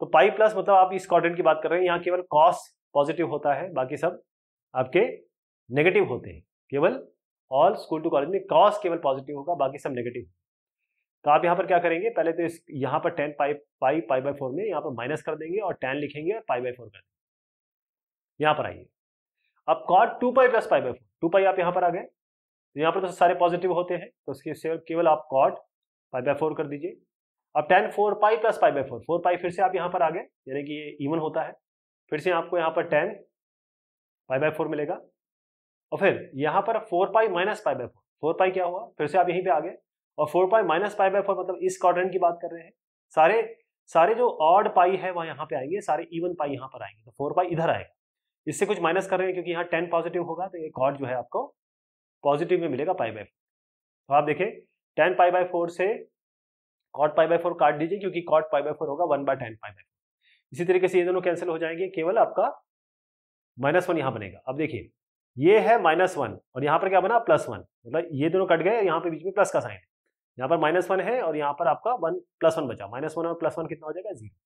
Speaker 1: तो पाई प्लस मतलब आप इस क्वाड्रेंट की बात कर रहे हैं, यहाँ केवल कॉस पॉजिटिव होता है, बाकी सब आपके नेगेटिव होते हैं। केवल ऑल स्कूल टू कॉलेज में कॉस केवल पॉजिटिव होगा, बाकी सब नेगेटिव तो आप यहाँ पर क्या करेंगे? पहले तो इस यहाँ पर tan pi pi pi by four में यहाँ पर माइनस कर देंगे और टेन लिखेंगे और पाई बाई फोर कर देंगे। यहाँ पर आइए। अब cot two pi plus pi by four two pi आप यहाँ पर आ गए। तो यहाँ पर तो सारे पॉजिटिव होते हैं तो उसके केवल आप कॉट पाई बाई फोर कर दीजिए। अब tan four pi plus pi by four four pi फिर से आप यहाँ पर आ गए, यानी कि ये इवन होता है। फिर से आपको यहाँ पर टेन पाई बाई फोर मिलेगा। और फिर यहाँ पर four pi minus pi by four four pi क्या हुआ? फिर से आप यहीं पे आ गए। और four pi minus pi by four मतलब इस क्वाड्रेंट की बात कर रहे हैं। सारे सारे जो ऑड पाई है वह यहाँ पे आएँगे, सारे इवन पाई यहाँ पर आएँगे तो फोर पाई इधर आएगा। इससे कुछ माइनस कर रहे हैं क्योंकि यहाँ टेन पॉजिटिव होगा तो ये कॉड जो है आपको पॉजिटिव में मिलेगा पाई फोर तो आप देखें टेन पाई बाय फोर से कॉट पाई बाय फोर काट दीजिए क्योंकि कॉट पाई बाय फोर होगा one by ten pi four इसी तरीके से ये दोनों कैंसिल हो जाएँगे, केवल आपका माइनस वन यहाँ बनेगा। अब देखिए, ये है माइनस वन और यहाँ पर क्या बना? प्लस वन मतलब ये दोनों कट गए, यहाँ पे बीच में प्लस का साइन है यहाँ पर माइनस वन है और यहाँ पर आपका वन प्लस वन बचा। माइनस वन और प्लस वन कितना हो जाएगा? ज़ीरो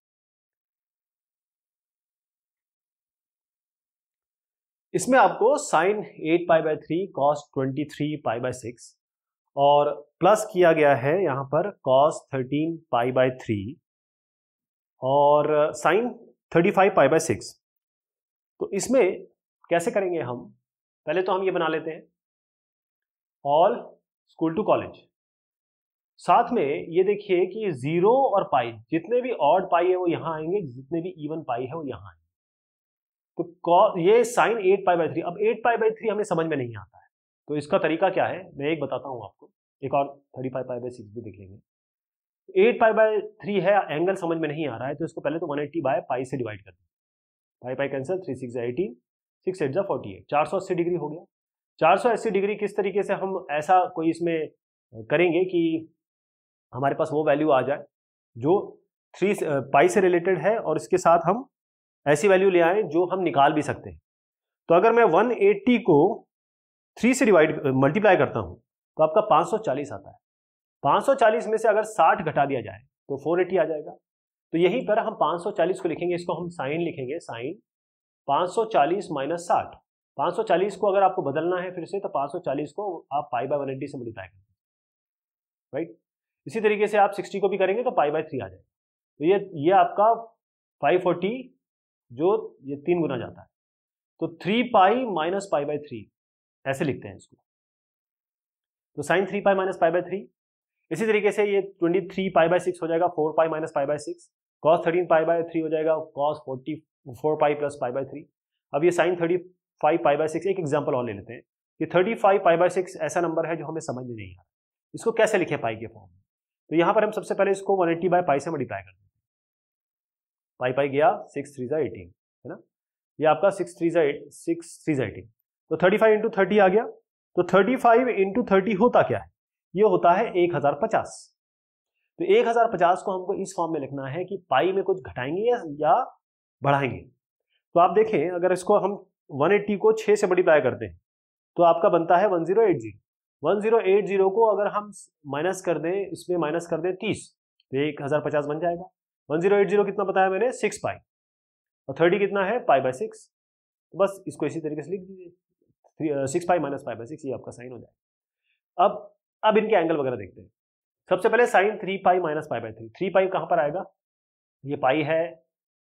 Speaker 1: इसमें आपको sine eight pi by three cos twenty three pi by six और प्लस किया गया है यहाँ पर cos thirteen pi by three और sine thirty five pi by six तो इसमें कैसे करेंगे हम? पहले तो हम ये बना लेते हैं। ऑल स्कूल टू कॉलेज साथ में ये देखिए कि ज़ीरो और पाई जितने भी ऑड पाई है वो यहाँ आएँगे, जितने भी इवन पाई है वो यहाँ आएँगे। तो ये sine eight pi by three अब एट पाई बाई थ्री हमें समझ में नहीं आता है। तो इसका तरीका क्या है? मैं एक बताता हूँ आपको। एक और thirty five pi by six भी देख लेंगे। एट पाई बाई थ्री है एंगल समझ में नहीं आ रहा है तो इसको पहले तो वन एट्टी बाय पाई से डिवाइड कर दें। Pi pi cancel three six eighteen six eight जा फोर्टी एट चार सौ अस्सी डिग्री हो गया। चार सौ अस्सी डिग्री किस तरीके से हम ऐसा कोई इसमें करेंगे कि हमारे पास वो वैल्यू आ जाए, जो थ्री पाई से रिलेटेड है और इसके साथ हम ऐसी वैल्यू ले आए जो हम निकाल भी सकते हैं। तो अगर मैं 180 को 3 से डिवाइड मल्टीप्लाई करता हूँ तो आपका 540 आता है। 540 में से अगर 60 घटा दिया जाए तो 480 आ जाएगा। तो यहीं पर हम 540 को लिखेंगे, इसको हम साइन लिखेंगे, साइन 540 माइनस साठ। पाँच को अगर आपको बदलना है फिर से तो 540 को आप पाई बाय वन से मल्टीप्लाई करें राइट इसी तरीके से आप 60 को भी करेंगे तो पाई बाय थ्री आ जाएगा। तो ये ये आपका 540 जो ये तीन गुना जाता है। तो three pi minus pi by three, ऐसे लिखते हैं इसको। तो sine three pi minus pi by three, इसी तरीके से ये twenty three pi by six हो जाएगा, four pi minus pi by six cos thirteen pi by three हो जाएगा cos forty, four pi plus pi by three. अब ये sine thirty five pi by six, एक एग्ज़ाम्पल और ले लेते हैं कि thirty five pi by six ऐसा नंबर है जो हमें समझ में नहीं आ रहा। इसको कैसे लिखे पाई के फॉर्म में? तो यहाँ पर हम सबसे पहले इसको वन एट्टी बाय पाई से मल्टीप्लाई कर देते हैं। पाई पाई गया सिक्स थ्री जा एटीन है ना? ये आपका सिक्स थ्री जा सिक्स थ्री जा एटीन तो थर्टी फाइव इंटू थर्टी आ गया। तो थर्टी फाइव इंटू थर्टी होता क्या है? ये होता है एक हज़ार पचास। तो एक हज़ार पचास को हमको इस फॉर्म में लिखना है कि पाई में कुछ घटाएँगे या, या बढ़ाएँगे। तो आप देखें अगर इसको हम 180 को 6 से मल्टीप्लाई करते हैं तो आपका बनता है 1080 1080 को अगर हम माइनस कर दें, इसमें माइनस कर दें 30 तो एक हज़ार पचास बन जाएगा। 1080 कितना बताया मैंने? Six pi. और थर्टी कितना है? Pi by six. तो बस इसको इसी तरीके से लिख दीजिए। Six pi minus pi by six, ये आपका साइन हो जाएगा। अब अब इनके एंगल वगैरह देखते हैं। सबसे पहले sine three pi minus pi by three. Three pi कहाँ पर आएगा? ये पाई है,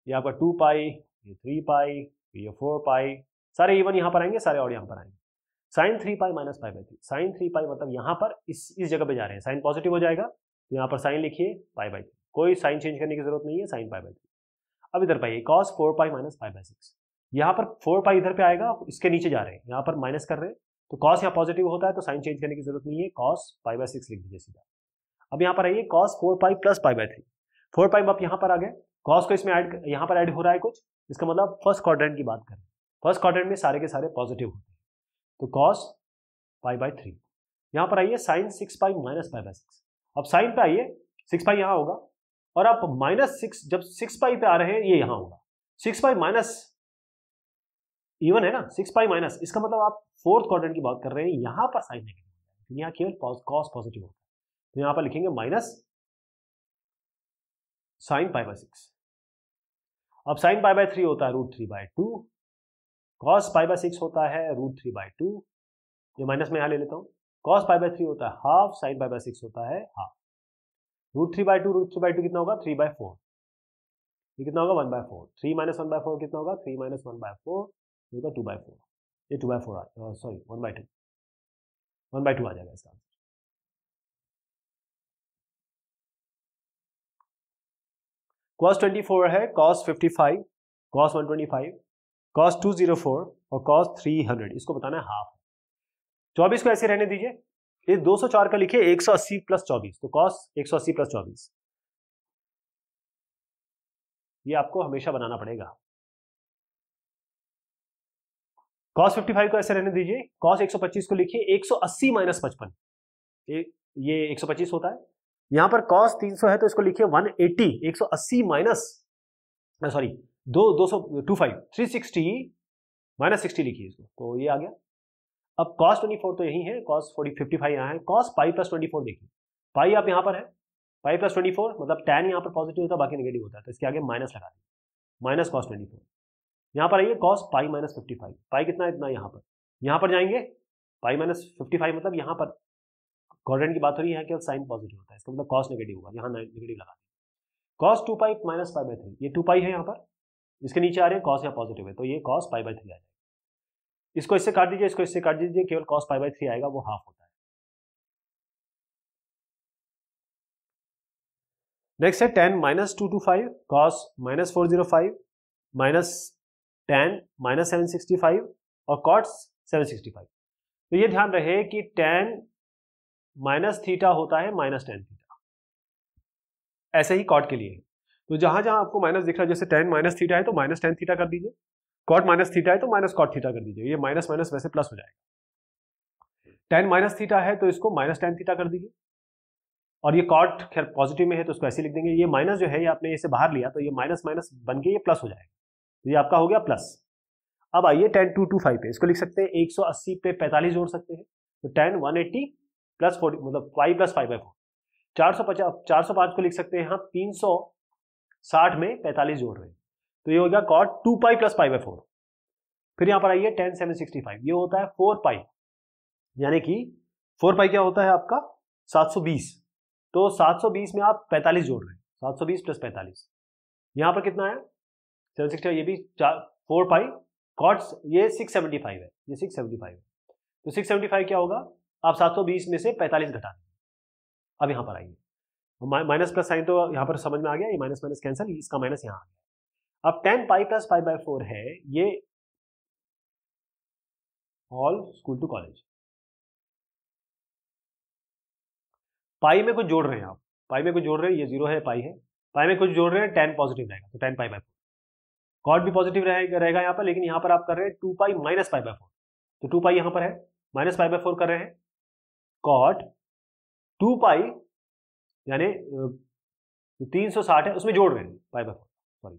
Speaker 1: ये आपका टू पाई, ये थ्री पाई, ये फोर पाई। सारे इवन यहाँ पर आएँगे, सारे और यहाँ पर आएँगे। Sine three pi minus pi by three. Sine three pi मतलब यहाँ पर इस इस जगह पे जा रहे हैं। साइन पॉजिटिव हो जाएगा तो यहाँ पर साइन लिखिए, पाई बाई थ्री। कोई साइन चेंज करने की ज़रूरत नहीं है, साइन पाई बाई थ्री। अब इधर पाइए cos four pi minus five by six यहाँ पर फोर पाई इधर पे आएगा, इसके नीचे जा रहे हैं। यहाँ पर माइनस कर रहे हैं तो कॉस यहाँ पॉजिटिव होता है तो साइन चेंज करने की ज़रूरत नहीं है कॉस पाई बाई सिक्स लिख दीजिए सीधा। अब यहाँ पर आइए cos four pi plus pi by three four pi आप यहाँ पर आ गए कॉस को इसमें ऐड यहाँ पर ऐड हो रहा है कुछ, इसका मतलब फ़र्स्ट क्वाड्रेंट की बात करें फ़र्स्ट क्वाड्रेंट में सारे के सारे पॉजिटिव होते हैं। तो कॉस पाई बाई थ्री यहाँ पर आइए sine six pi minus pi by six अब साइन पे आइए सिक्स पाई यहाँ होगा। और आप माइनस सिक्स जब सिक्स पाई पे आ रहे हैं, ये यहाँ होगा। सिक्स पाई माइनस इवन है ना? सिक्स पाई माइनस इसका मतलब आप फोर्थ क्वाड्रेंट की बात कर रहे हैं, यहाँ पर साइन नेगेटिव जाएगा। यहाँ केवल कॉस पॉजिटिव होता है। तो यहाँ पर लिखेंगे minus sine pi by six अब साइन पाई बाय थ्री होता है root three by two cos pi by six होता है रूट थ्री बाय टू ये माइनस में यहाँ ले लेता हूँ। कॉस पाई बाय थ्री होता है half sine pi by six होता है half root three by two root three by two कितना होगा? थ्री बाय फोर ये कितना होगा? One by four three minus one by four कितना होगा? Three minus one by four ये होगा टू बाय फोर ये two by four sorry one by two one by two आ जाएगा इसका आंसर कॉस ट्वेंटी फोर है cos fifty five cos one twenty five cos two zero four और cos three hundred इसको बताना है half चौबीस को ऐसे रहने दीजिए। ये 204 का लिखिए 180 प्लस चौबीस तो कॉस 180 प्लस चौबीस। ये आपको हमेशा बनाना पड़ेगा। कॉस 55 को ऐसे रहने दीजिए। कॉस 125 को लिखिए 180 माइनस पचपन। ये 125 होता है। यहाँ पर कॉस 300 है तो इसको लिखिए 180 180 माइनस सॉरी दो दो सौ two five three sixty minus sixty लिखिए इसको तो ये आ गया। अब कॉस ट्वेंटी फोर तो यही है कॉस फोर्टी फिफ्टी फाइव यहाँ है cos pi plus twenty four देखिए। पाई आप यहाँ पर है पाई प्लस ट्वेंटी फोर मतलब टेन यहाँ पर पॉजिटिव होता है, बाकी नेगेटिव होता है तो इसके आगे माइनस लगा दिए माइनस कॉस ट्वेंटी फोर यहाँ पर आइए cos pi minus fifty five pi कितना इतना यहाँ पर। यहाँ पर जाएँगे पाई माइनस फिफ्टी फाइव मतलब यहाँ पर क्वाड्रेंट की बात हो रही है केवल साइन पॉजिटिव होता है, इसका मतलब कॉस नेगेटिव होगा, यहाँ नेगेटिव लगा cos two pi minus five by three ये टू पाई है यहाँ पर। इसके नीचे आ रहे हैं कॉस या पॉजिटिव है तो ये कॉस पाई बाई थ्री आ जाएगा। इसको इससे काट दीजिए, इसको इससे काट दीजिए, केवल कॉस पाई बाई थ्री आएगा, वो हाफ़ होता है। नेक्स्ट है ten minus two two five cos minus four zero five minus ten minus seven sixty five और कॉट्स सेवन सिक्सटी फाइव तो ये ध्यान रहे कि टेन माइनस थीटा होता है माइनस टेन थीटा ऐसे ही कॉट के लिए। तो जहाँ जहाँ आपको माइनस दिख रहा है, जैसे टेन माइनस थीटा है तो माइनस टेन थीटा कर दीजिए। कॉट माइनस थीटा है तो माइनस कॉट थीटा कर दीजिए। ये माइनस माइनस वैसे प्लस हो जाएगा। टेन माइनस थीटा है तो इसको माइनस टेन थीटा कर दीजिए। और ये कॉट खैर पॉजिटिव में है तो उसको ऐसे लिख देंगे। ये माइनस जो है, ये आपने इसे बाहर लिया तो ये माइनस माइनस बन के ये प्लस हो जाएगा। तो ये आपका हो गया प्लस अब आइए टेन टू टू फाइव पे। इसको लिख सकते हैं, एक सौ अस्सी पे पैंतालीस जोड़ सकते हैं। तो ten one eighty plus forty मतलब five plus five by four चार सौ पचास, चार सौ पाँच को लिख सकते हैं यहाँ, तीन सौ साठ में पैंतालीस जोड़ रहे हैं तो ये हो गया cot two pi plus pi by four फिर यहाँ पर आइए टेन सेवन सिक्सटी फाइव ये होता है फोर पाई यानी कि फोर पाई क्या होता है आपका? सात सौ बीस। तो सात सौ बीस में आप पैंतालीस जोड़ रहे हैं। सात सौ बीस प्लस पैंतालीस। यहाँ पर कितना है? सेवन सिक्सटी ये भी फोर पाई कॉट्स ये सिक्स सेवेंटी फाइव है। ये सिक्स सेवेंटी फाइव है। तो सिक्स सेवेंटी फाइव क्या होगा? आप सात सौ बीस में से पैंतालीस घटा देंगे। अब यहाँ पर आइए। माइनस प्लस साइन तो यहाँ पर समझ में आ गया, ये माइनस माइनस कैंसिल, इसका माइनस यहाँ आ गया। अब ten pi plus five by four है, ये all school to college pi में कुछ जोड़ रहे हैं आप पाई में कुछ जोड़ रहे हैं, ये ज़ीरो है पाई है। पाई में कुछ जोड़ रहे हैं टेन पॉजिटिव रहेगा तो ten pi by four cot भी पॉजिटिव रहेगा रहेगा यहाँ पर, लेकिन यहाँ पर आप कर रहे हैं two pi minus pi by four तो टू पाई यहाँ पर है माइनस पाई बाई फोर कर रहे हैं। कॉट टू पाई यानी तीन सौ साठ है, उसमें जोड़ रहे हैं पाई बाई फोर सॉरी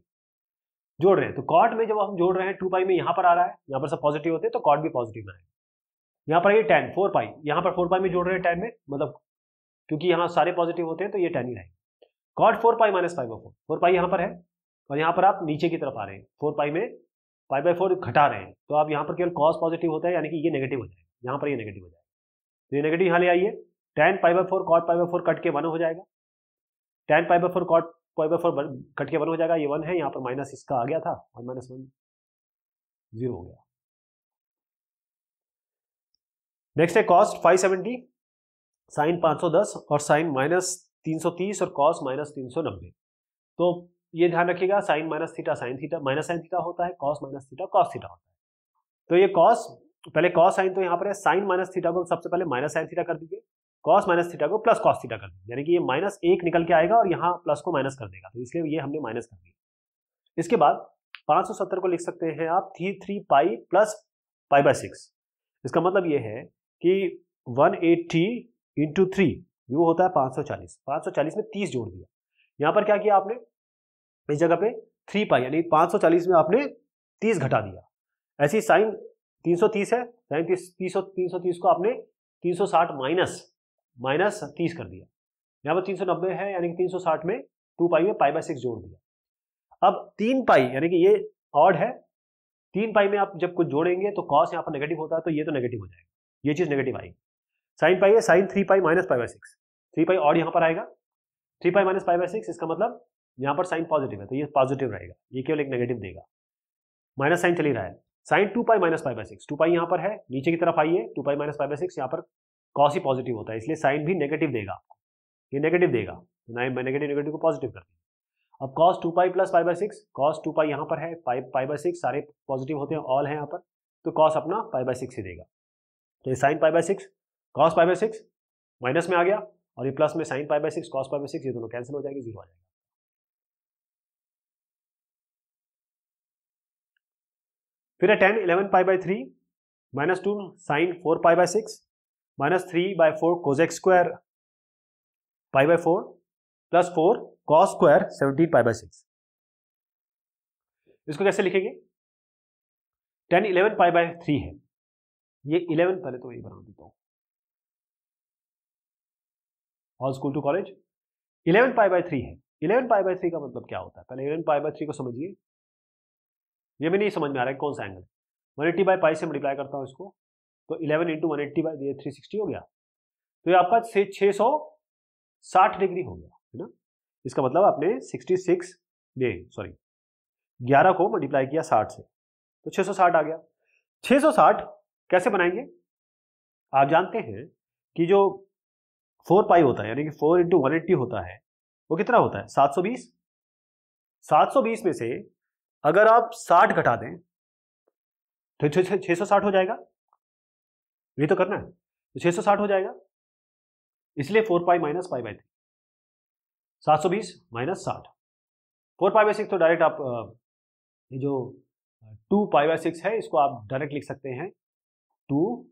Speaker 1: जोड़ रहे हैं। तो कॉट में जब हम जोड़ रहे हैं टू पाई में यहाँ पर आ रहा है, यहाँ पर सब पॉजिटिव होते हैं तो कॉट भी पॉजिटिव में आएगा यहाँ पर ये टेन फोर पाई यहाँ पर फोर पाई में जोड़ रहे हैं टेन में मतलब क्योंकि यहाँ सारे पॉजिटिव होते हैं तो ये टेन ही रहेगा। Cot four pi minus five by four four pi यहाँ पर है, और यहाँ पर आप नीचे की तरफ़ आ रहे हैं फोर पाई में फाइव बाई फोर घटा रहे हैं तो आप यहाँ पर केवल कॉस पॉजिटिव होता है, यानी कि ये नेगेटिव हो जाएगा, यहाँ पर ये नेगेटिव हो जाएगा। तो ये नेगेटिव यहाँ ले आइए। Ten pi by four cot pi by four cut के वन हो जाएगा। Ten pi by four cot five by four cut के वन हो जाएगा। ये वन है, यहाँ पर माइनस इसका आ गया था वन माइनस वन ज़ीरो हो गया। नेक्स्ट है कॉस्ट 570 साइन 510 और साइन माइनस 330 और कॉस माइनस 390 तो ये ध्यान रखिएगा sine minus theta sine theta minus sine theta होता है cos minus theta cos theta होता है। तो ये कॉस पहले कॉस साइन तो यहाँ पर है साइन माइनस थीटा को सबसे पहले माइनस साइन थीटा कर दीजिए। कॉस माइनस थीटा को प्लस कॉस थीटा कर देंगे। यानी कि ये माइनस एक निकल के आएगा और यहाँ प्लस को माइनस कर देगा। तो इसलिए ये हमने माइनस कर दिया। इसके बाद 570 को लिख सकते हैं आप, three three, pi plus pi by six इसका मतलब ये है कि 180 एट्टी इंटू थ्री वो होता है 540 540 में 30 जोड़ दिया। यहाँ पर क्या किया आपने? इस जगह पे थ्री पाई, यानी 540 में आपने 30 घटा दिया। ऐसी साइन 330 है, साइन तीस तीस सौ तीस को आपने 360 माइनस माइनस तीस कर दिया। यहाँ पर तीन सौ नब्बे है, यानी कि तीन सौ साठ में टू पाई में पाई बाय सिक्स जोड़ दिया। अब तीन पाई, यानी कि ये ऑड है, तीन पाई में आप जब कुछ जोड़ेंगे तो कॉस यहाँ पर नेगेटिव होता है तो ये तो नेगेटिव हो जाएगा। ये चीज़ नेगेटिव आएगी। साइन पाई है, sine three pi minus pi by six. Three pi odd यहाँ पर आएगा। Three pi minus pi by six, इसका मतलब यहाँ पर साइन पॉजिटिव है तो ये पॉजिटिव रहेगा। ये केवल एक नेगेटिव देगा। माइनस साइन चली रहा है। Sine two pi minus pi by six. Two pi यहाँ पर है, नीचे की तरफ़ आइए two pi minus pi by six, यहाँ पर कॉस ही पॉजिटिव होता है, इसलिए साइन भी नेगेटिव देगा आपको। ये नेगेटिव देगा तो नेगेटिव नेगेटिव को पॉजिटिव कर दिया। अब cos two pi plus five by six cos two pi यहाँ पर है फाइव फाइव बाई सिक्स सारे पॉजिटिव होते हैं ऑल है यहाँ पर तो कॉस अपना फाइव बाई सिक्स ही देगा। तो ये sine five by six cos five by six minus में आ गया, और ये प्लस में sine five by six cos five by six ये दोनों कैंसिल हो जाएगी ज़ीरो आ जाएगा। फिर है ten eleven pi by three minus two sine four pi by six minus three by four cosec square pi by four plus four cos square seventeen pi by six इसको कैसे लिखेंगे? Ten eleven pi by three है। ये eleven पहले तो यही बना देता हूँ। All school to college eleven pi by three है। इलेवन पाई बाय थ्री का मतलब क्या होता है? पहले इलेवन पाई बाय थ्री को समझिए।
Speaker 2: ये भी नहीं समझ में आ रहा है कौन सा angle one eighty by pi से मल्टीप्लाई करता हूँ इसको। तो eleven into one eighty by three sixty हो गया। तो ये आपका छः सौ साठ डिग्री हो गया, है ना? इसका मतलब आपने सिक्सटी सिक्स डे सॉरी ग्यारह को मल्टीप्लाई किया साठ से तो छः सौ साठ आ गया। छः सौ साठ कैसे बनाएँगे? आप जानते हैं कि जो फोर पाई होता है, यानी कि फोर इंटू वन एट्टी होता है, वो कितना होता है? सात सौ बीस। सात सौ बीस में से अगर आप साठ घटा दें तो छह सौ साठ हो जाएगा। ये तो करना है। तो छह सौ साठ हो जाएगा। इसलिए four pi minus pi by three. सात सौ बीस माइनस साठ। फोर पाई बाई सिक्स तो डायरेक्ट आप ये जो टू पाई बाई सिक्स है, इसको आप डायरेक्ट लिख सकते हैं। Two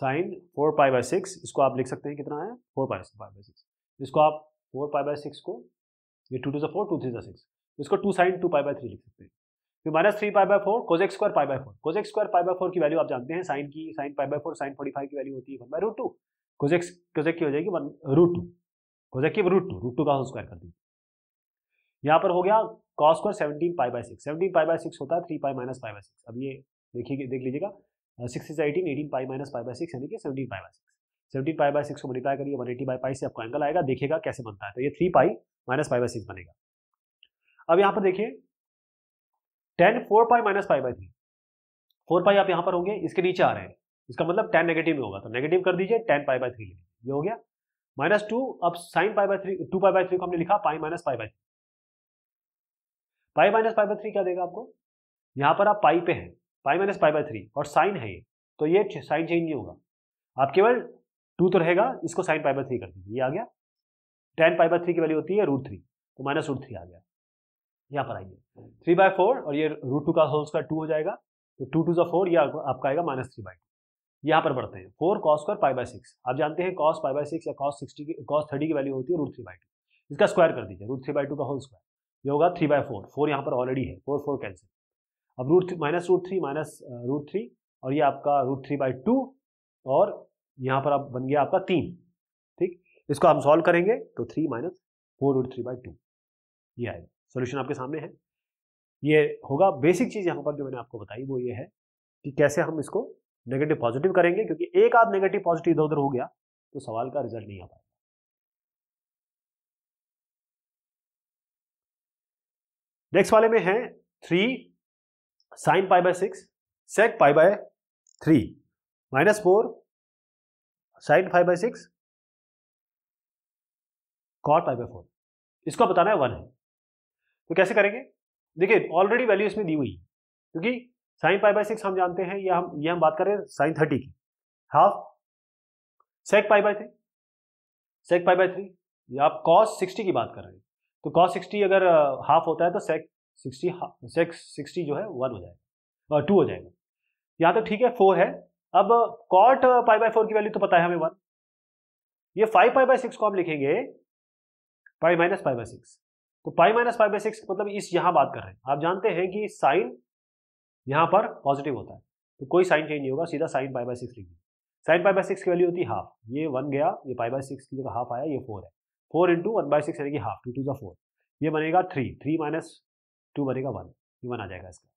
Speaker 2: sine four pi by six, इसको आप लिख सकते हैं कितना है? Four pi pi by six. इसको आप फोर पाई बाई सिक्स को, ये टू टू ज़ा फोर, टू थ्री ज़ा सिक्स। इसको two sine two pi by three लिख सकते हैं। Minus three pi by four cosec square pi by four cosec square pi by four की value आप जानते हैं साइन की sine pi by four sine forty five की वैल्यू होती है one by root two cosec cosec की हो जाएगी वन रूट टू कोजेक की रूट टू रूट टू का होल स्क्वायर कर दीजिए यहाँ पर हो गया cos square seventeen pi by six seventeen pi by six होता है three pi minus pi by six अब ये देखिए देख लीजिएगा six is eighteen eighteen pi minus pi by six यानी कि seventeen pi by six seventeen pi by six को मल्टीप्लाई करिए वन एटी बाई पाई से आपको एंगल आएगा देखिएगा कैसे बनता है तो ये three pi minus pi by six बनेगा अब यहाँ पर देखिए tan, four pi minus five by three. Four pi आप यहाँ पर होंगे, इसके नीचे आ रहे हैं। इसका मतलब टेन नेगेटिव में होगा तो नेगेटिव कर दीजिए, टेन पाई बाई थ्री ये हो गया। माइनस टू, अब sine pi by three, two pi by three को हमने लिखा, pi minus pi by three. Pi minus pi by three क्या देगा आपको? यहाँ पर आप पाई पे हैं, pi minus pi by three, और साइन है ये तो ये साइन चेंज नहीं होगा। आप केवल टू तो रहेगा, इसको साइन पाई बाई थ्री कर दीजिए, ये आ गया। टेन पाई बाई थ्री की वैल्यू होती है रूट थ्री तो माइनस रूट थ्री आ गया। यहाँ पर आइए थ्री बाय फोर और ये रूट टू का होल स्क्वायर टू हो जाएगा। तो टू टू जो फोर ये आपका आएगा माइनस थ्री बाई टू यहाँ पर बढ़ते हैं। Four cos square pi by six आप जानते हैं कॉस पाई बाई सिक्स या कॉस सिक्सटी की कॉस थर्टी की वैल्यू होती है रूट थ्री बाई टू इसका स्क्वायर कर दीजिए रूट थ्री बाई टू का होल स्क्वायर ये होगा थ्री बाई फोर फोर यहाँ पर ऑलरेडी है। फोर फोर कैंसिल अब root minus root three minus root three और ये आपका रूट थ्री बाई टू और यहाँ पर आप बन गया आपका तीन। ठीक? इसको हम सॉल्व करेंगे तो three minus four root three by two ये आएगा। सोल्यूशन आपके सामने है। ये होगा बेसिक चीज़ यहाँ पर जो मैंने आपको बताई वो ये है कि कैसे हम इसको नेगेटिव पॉजिटिव करेंगे, क्योंकि एक आध नेगेटिव पॉजिटिव इधर उधर हो गया तो सवाल का रिज़ल्ट नहीं आ पाएगा। नेक्स्ट वाले में है three sine pi by six sec pi by three minus four sine five by six cot pi by four इसको बताना है वन है। तो कैसे करेंगे? देखिए ऑलरेडी वैल्यू इसमें दी हुई क्योंकि साइन पाई बाय सिक्स हम जानते हैं, या हम, ये हम बात करें साइन थर्टी की। Half sec pi by three sec pi by three आप कॉस सिक्सटी की बात कर रहे हैं। तो कॉस सिक्सटी अगर हाफ़ होता है तो सेक सिक्सटी सेक्स सिक्सटी जो है वन हो जाएगा टू हो जाएगा। यहाँ तो ठीक है फोर है। अब कॉट पाई बाय फोर की वैल्यू तो पता है हमें वन ये फाइव पाई बाय सिक्स को हम लिखेंगे pi minus pi by six तो pi minus pi by six मतलब इस यहाँ बात कर रहे हैं। आप जानते हैं कि साइन यहाँ पर पॉजिटिव होता है। तो कोई साइन चेंज नहीं होगा, सीधा साइन पाई बाय सिक्स लिखिए। साइन पाई बाय सिक्स की वैल्यू होती है हाफ़। ये वन गया, ये पाई बाय सिक्स की जगह हाफ़ आया, ये फोर है। Four into one by six यानी कि हाफ़, टू टू ज़ा फोर। ये बनेगा थ्री थ्री माइनस टू बनेगा वन। ये वन आ जाएगा इसका।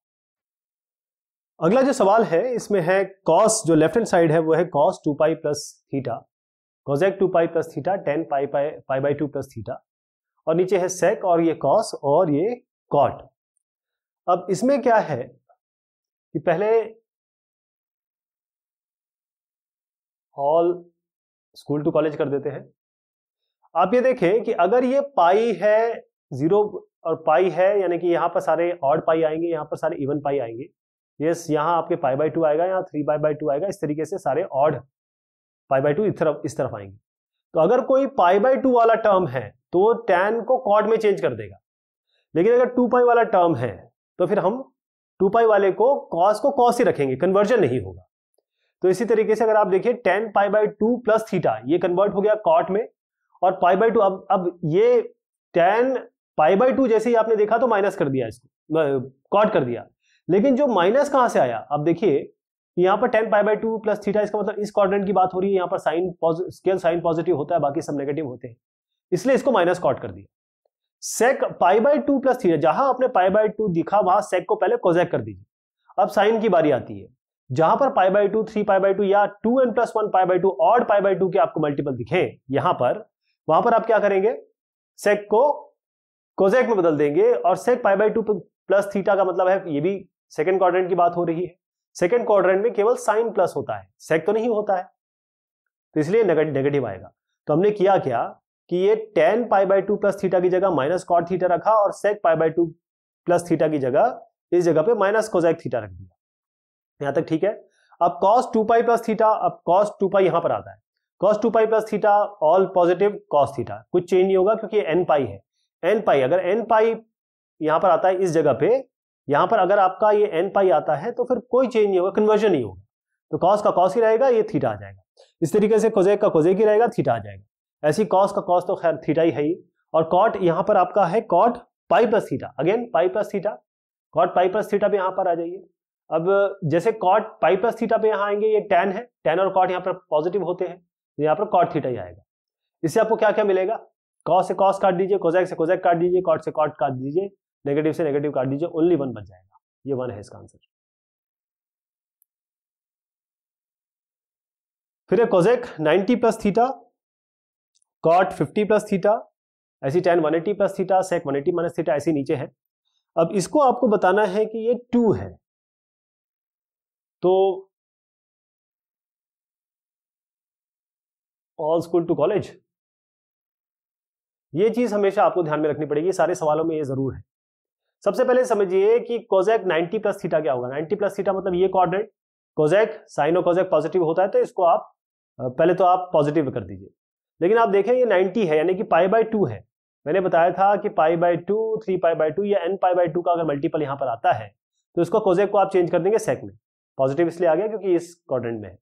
Speaker 1: अगला जो सवाल है, इसमें है कॉस जो लेफ़्ट हैंड साइड है, वो है cos two pi plus theta cosec two pi plus theta tan pi pi pi by two plus theta और नीचे है सेक और ये कॉस और ये कॉट अब इसमें क्या है कि पहले ऑल स्कूल टू कॉलेज कर देते हैं। आप ये देखें कि अगर ये पाई है ज़ीरो और पाई है, यानी कि यहाँ पर सारे ऑड पाई आएँगे, यहाँ पर सारे इवन पाई आएँगे। यस यहाँ आपके पाई बाई टू आएगा, यहाँ थ्री बाई बाई टू आएगा, इस तरीके से सारे ऑड पाई बाई टू इस तरफ़ इस तरफ़ आएँगे। तो अगर कोई पाई बाई टू वाला टर्म है तो वो टेन को कॉड में चेंज कर देगा। लेकिन अगर टू पाई वाला टर्म है तो फिर हम टू पाई वाले को कॉस को कॉस ही रखेंगे कन्वर्जन नहीं होगा। तो इसी तरीके से अगर आप देखिए tan pi by two plus theta ये कन्वर्ट हो गया कॉट में, और पाई बाई टू, अब अब ये टेन पाई बाई टू जैसे ही आपने देखा तो माइनस कर दिया इसको कॉट कर दिया। लेकिन जो माइनस कहाँ से आया? अब देखिए यहाँ पर tan pi by two plus theta, इसका मतलब इस क्वाड्रेंट की बात हो रही है, यहाँ पर साइन स्केल साइन पॉजिटिव होता है, बाकी सब नेगेटिव होते हैं। इसलिए इसको माइनस कॉट कर दिया। Sec pi by two plus theta, जहाँ आपने पाई बाई टू दिखा, वहाँ सेक को पहले कोजेक कर दीजिए। अब साइन की बारी आती है। जहाँ पर pi by two three pi by two या two n plus one pi by two और पाई बाई टू के आपको मल्टीपल दिखे, यहाँ पर, वहाँ पर आप क्या करेंगे? सेक को कोजेक में बदल देंगे और sec pi by two plus theta का मतलब है, ये भी सेकेंड क्वाड्रेंट की बात हो रही है। सेकेंड क्वाड्रेंट में केवल साइन प्लस होता है। सेक तो नहीं होता है। तो इसलिए नेगेटिव आएगा। तो हमने किया क्या कि ये tan pi by two plus theta की जगह माइनस कॉट थीटा रखा और sec pi by two plus theta की जगह इस जगह पे माइनस कोजैक थीटा रख दिया। यहाँ तक ठीक है? अब cos two pi plus theta अब कॉस टू पाई यहाँ पर आता है। Cos two pi plus theta all positive cos theta कुछ चेंज नहीं होगा क्योंकि एन पाई है। एन पाई अगर एन पाई यहाँ पर आता है इस जगह पे यहाँ पर अगर आपका ये एन पाई आता है तो फिर कोई चेंज नहीं होगा कन्वर्जन नहीं होगा। तो कॉस का कॉस ही रहेगा, ये थीटा आ जाएगा। इस तरीके से कोजेक का कोजेक ही रहेगा थीटा आ जाएगा। ऐसी कॉस का कॉस तो खैर थीटा ही है ही। और कॉट यहाँ पर आपका है cot pi plus theta again pi plus theta cot pi plus theta पे यहाँ पर आ जाइए। अब जैसे कॉट पाई प्लस थीटा पे यहाँ आएँगे, ये टेन है। टेन और कॉट यहाँ पर पॉजिटिव होते हैं तो यहाँ पर कॉट थीटा ही आएगा। इससे आपको क्या क्या मिलेगा? कॉस से कॉस काट दीजिए कोजैक से कोजैक काट दीजिए कॉट से कॉट काट दीजिए। नेगेटिव से नेगेटिव काट दीजिए ओनली वन बच जाएगा। ये वन है इसका आंसर फिर है cosec 90 plus theta cot 50 plus theta ऐसी tan 180 plus theta sec 180 minus theta ऐसी नीचे है। अब इसको आपको बताना है कि ये टू है। तो ऑल स्कूल टू कॉलेज ये चीज़ हमेशा आपको ध्यान में रखनी पड़ेगी। सारे सवालों में ये ज़रूर है। सबसे पहले समझिए कि कोजेक 90 प्लस थीटा क्या होगा? 90 प्लस थीटा मतलब ये क्वाड्रेंट कोजेक साइन और कोजेक पॉजिटिव होता है तो इसको आप पहले तो आप पॉजिटिव कर दीजिए। लेकिन आप देखें, ये 90 है, यानी कि पाई बाय टू है। मैंने बताया था कि pi by two three pi by two या एन पाई बाय टू का अगर मल्टीपल यहाँ पर आता है तो इसको कोजेक को आप चेंज कर देंगे सेक में। पॉजिटिव इसलिए आ गया क्योंकि इस क्वाड्रेंट में है।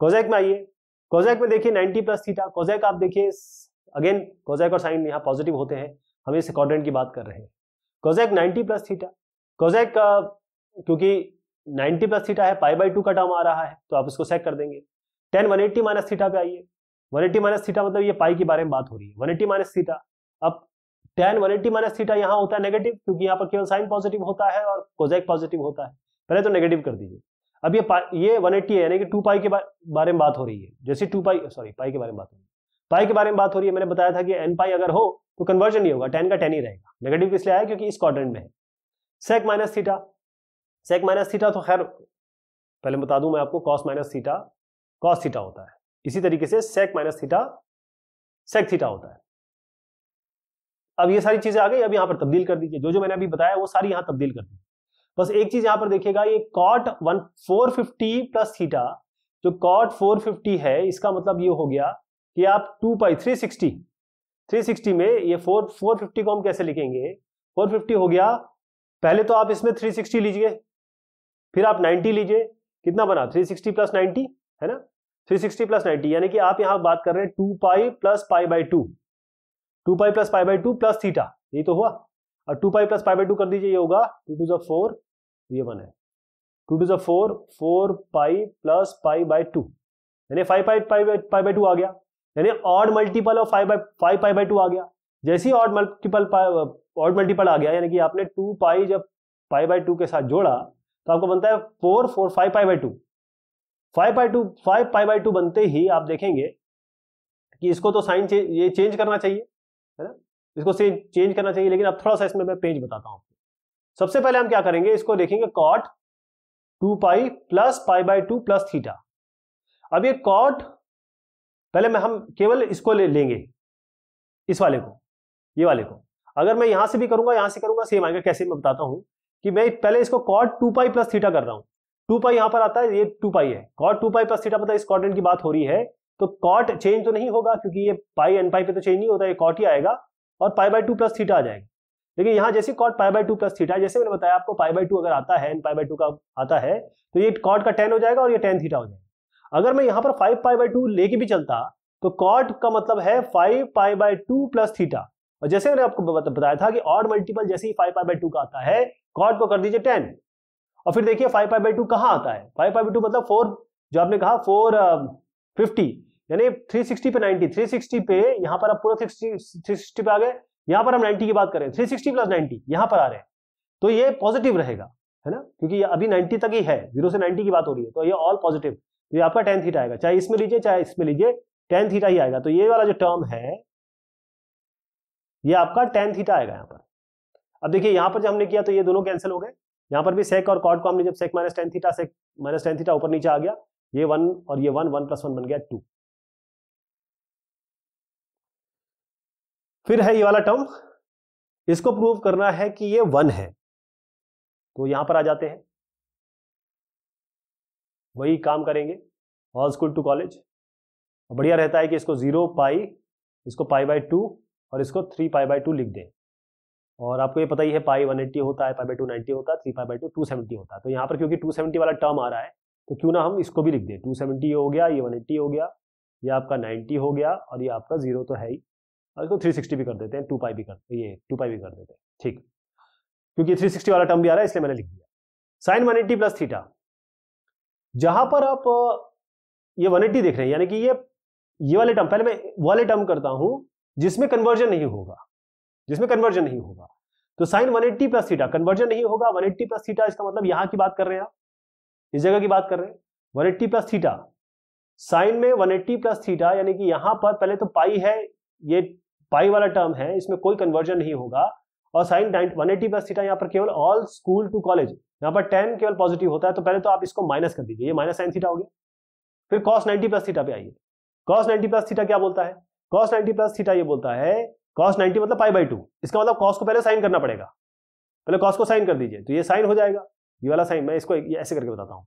Speaker 1: कोजेक में आइए। कोजेक में देखिए 90 प्लस थीटा कोजेक आप देखिए अगेन कोजेक और साइन यहाँ पॉजिटिव होते हैं। हम इस क्वाड्रेंट की बात कर रहे हैं। Kozak 90 plus theta. कोजेक क्योंकि 90 प्लस थीटा है, पाई बाई टू का टर्म आ रहा है तो आप इसको सेक कर देंगे। Tan one eighty minus theta पे आइए। वन एट्टी माइनस थीटा मतलब ये पाई के बारे में बात हो रही है। One eighty minus theta. अब tan one eighty minus theta यहाँ होता है नेगेटिव क्योंकि यहाँ पर केवल साइन पॉजिटिव होता है और कोजेक पॉजिटिव होता है। पहले तो नेगेटिव कर दीजिए। अब ये ये वन एट्टी है यानी कि टू पाई के बारे में बात हो रही है। जैसे टू पाई सॉरी पाई के बारे में बात हो रही है। पाई के बारे में बात हो रही है, मैंने बताया था कि एन पाई अगर हो तो कन्वर्जन नहीं होगा टेन का टेन ही रहेगा। नेगेटिव किस लिए आया क्योंकि इस क्वाड्रेंट में है। Sec minus theta sec minus theta तो खैर, पहले बता दूँ मैं आपको cos minus theta cos theta होता है। इसी तरीके से sec minus theta sec theta होता है। अब ये सारी चीज़ें आ गई, अब यहाँ पर तब्दील कर दीजिए। जो जो मैंने अभी बताया, वो सारी यहाँ तब्दील कर दी बस एक चीज़ यहाँ पर देखिएगा, ये cot one four fifty plus theta जो कॉट फोर फिफ्टी है, इसका मतलब ये हो गया कि आप two pi three sixty three sixty में ये फोर फोर फिफ्टी को हम कैसे लिखेंगे? फोर फिफ्टी हो गया। पहले तो आप इसमें थ्री सिक्सटी लीजिए। फिर आप नाइन्टी लीजिए। कितना बना? थ्री सिक्सटी प्लस नाइन्टी है ना? थ्री सिक्सटी प्लस नाइन्टी यानी कि आप यहाँ बात कर रहे हैं two pi plus pi by two two pi plus pi by two plus theta ये तो हुआ। और two pi plus pi by two कर दीजिए, ये होगा टू टू जो फोर ये वन है। टू टू जो four four pi plus pi by two यानी five pi pi by two आ गया। यानी odd multiple of five by five pi by two आ गया। जैसे ही ऑड मल्टीपल ऑड मल्टीपल आ गया यानी कि आपने टू पाई जब पाई बाई टू के साथ जोड़ा तो आपको बनता है four four five pi by two five by two five pi by two बनते ही आप देखेंगे कि इसको तो साइन चे, ये चेंज करना चाहिए है ना? इसको चेंज करना चाहिए लेकिन अब थोड़ा सा इसमें मैं पेज बताता हूँ। सबसे पहले हम क्या करेंगे इसको देखेंगे cot two pi plus pi by two plus theta अब ये कॉट पहले मैं हम केवल इसको ले, लेंगे। इस वाले को, ये वाले को। अगर मैं यहाँ से भी करूँगा, यहाँ से करूँगा सेम आएगा कैसे मैं बताता हूँ कि मैं पहले इसको cot two pi plus theta कर रहा हूँ। टू पाई यहाँ पर आता है, ये टू पाई है। Cot two pi plus theta मतलब इस कॉर्डेंट की बात हो रही है तो कॉट चेंज तो नहीं होगा, क्योंकि ये पाई एन पाई पे तो चेंज नहीं होता, ये कॉट ही आएगा, और pi by two plus theta आ जाएगा। लेकिन यहाँ जैसे cot pi by two plus theta जैसे मैंने बताया आपको पाई बाई टू अगर आता है एन पाई बाई टू का आता है तो ये कॉट का टेन हो जाएगा और ये टेन थीटा हो जाएगा। अगर मैं यहाँ पर फाइव पाई बाई टू लेके भी चलता तो कॉट का मतलब है five pi by two plus theta और जैसे मैंने आपको बताया था कि ऑड मल्टीपल जैसे ही फाइव पाई बाई टू का आता है कॉट को कर दीजिए टेन और फिर देखिए फाइव पाई बाई टू कहाँ आता है? फाइव पाई बाई टू मतलब फोर जो आपने कहा फोर फिफ्टी यानी थ्री सिक्सटी पे नाइनटी थ्री सिक्सटी पे यहाँ पर आप पूरा थ्री सिक्सटी पे आ गए। यहाँ पर हम 90 की बात करें 360 प्लस 90 यहाँ पर आ रहे हैं। तो ये पॉजिटिव रहेगा, है ना? क्योंकि अभी 90 तक ही है। ज़ीरो से 90 की बात हो रही है तो ये ऑल पॉजिटिव तो ये आपका टेन थीटा आएगा। चाहे इसमें लीजिए, चाहे इसमें लीजिए टेन थीटा ही आएगा। तो ये वाला जो टर्म है, ये आपका टेन थीटा आएगा यहाँ पर। अब देखिए, यहाँ पर जब हमने किया तो ये दोनों कैंसिल हो गए। यहाँ पर भी सेक और कॉड को हमने जब sec minus tan theta sec minus tan theta ऊपर नीचे आ गया, ये वन और ये वन वन प्लस वन बन गया टू फिर है ये वाला टर्म, इसको प्रूव करना है कि ये वन है। तो यहाँ पर आ जाते हैं। वही काम करेंगे ऑल स्कूल टू कॉलेज बढ़िया रहता है कि इसको ज़ीरो पाई इसको पाई बाई टू और इसको थ्री पाई बाई टू लिख दें। और आपको ये पता ही है पाई वन एट्टी होता है पाई बाई टू नाइन्टी होता है three pi by two two seventy होता है। तो यहाँ पर क्योंकि टू सेवेंटी वाला टर्म आ रहा है तो क्यों ना हम इसको भी लिख दें। टू सेवेंटी हो गया, ये वन एट्टी हो गया, ये आपका नाइन्टी हो गया और ये आपका ज़ीरो तो है ही। और इसको थ्री सिक्सटी भी कर देते हैं टू पाई भी कर, ये टू पाई भी कर देते हैं, ठीक। क्योंकि थ्री सिक्सटी वाला टर्म भी आ रहा है, इसलिए मैंने लिख दिया। Sine one eighty plus theta जहाँ पर आप ये वन एट्टी देख रहे हैं, यानी कि ये ये वाले टर्म पहले मैं वाले टर्म करता हूँ, जिसमें कन्वर्जन नहीं होगा, जिसमें कन्वर्जन नहीं होगा। तो साइन 180 प्लस थीटा कन्वर्जन नहीं होगा 180 प्लस थीटा इसका मतलब यहाँ की बात कर रहे हैं आप, इस जगह की बात कर रहे हैं। 180 प्लस थीटा साइन में 180 प्लस थीटा यानी कि यहाँ पर पहले तो पाई है, ये पाई वाला टर्म है, इसमें कोई कन्वर्जन नहीं होगा और sine one eighty plus theta यहाँ पर केवल ऑल स्कूल टू कॉलेज यहाँ पर टेन केवल पॉजिटिव होता है तो पहले तो आप इसको माइनस कर दीजिए। ये माइनस साइन थीटा हो गया फिर कॉस नाइनटी प्लस थीटा पे आइए। कॉस नाइनटी प्लस थीटा क्या बोलता है? कॉस नाइनटी प्लस थीटा ये बोलता है कॉस नाइनटी मतलब पाई बाई टू इसका मतलब कॉस को पहले साइन करना पड़ेगा। पहले कॉस को साइन कर दीजिए तो ये साइन हो जाएगा। ये वाला साइन मैं इसको ऐसे करके बताता हूँ।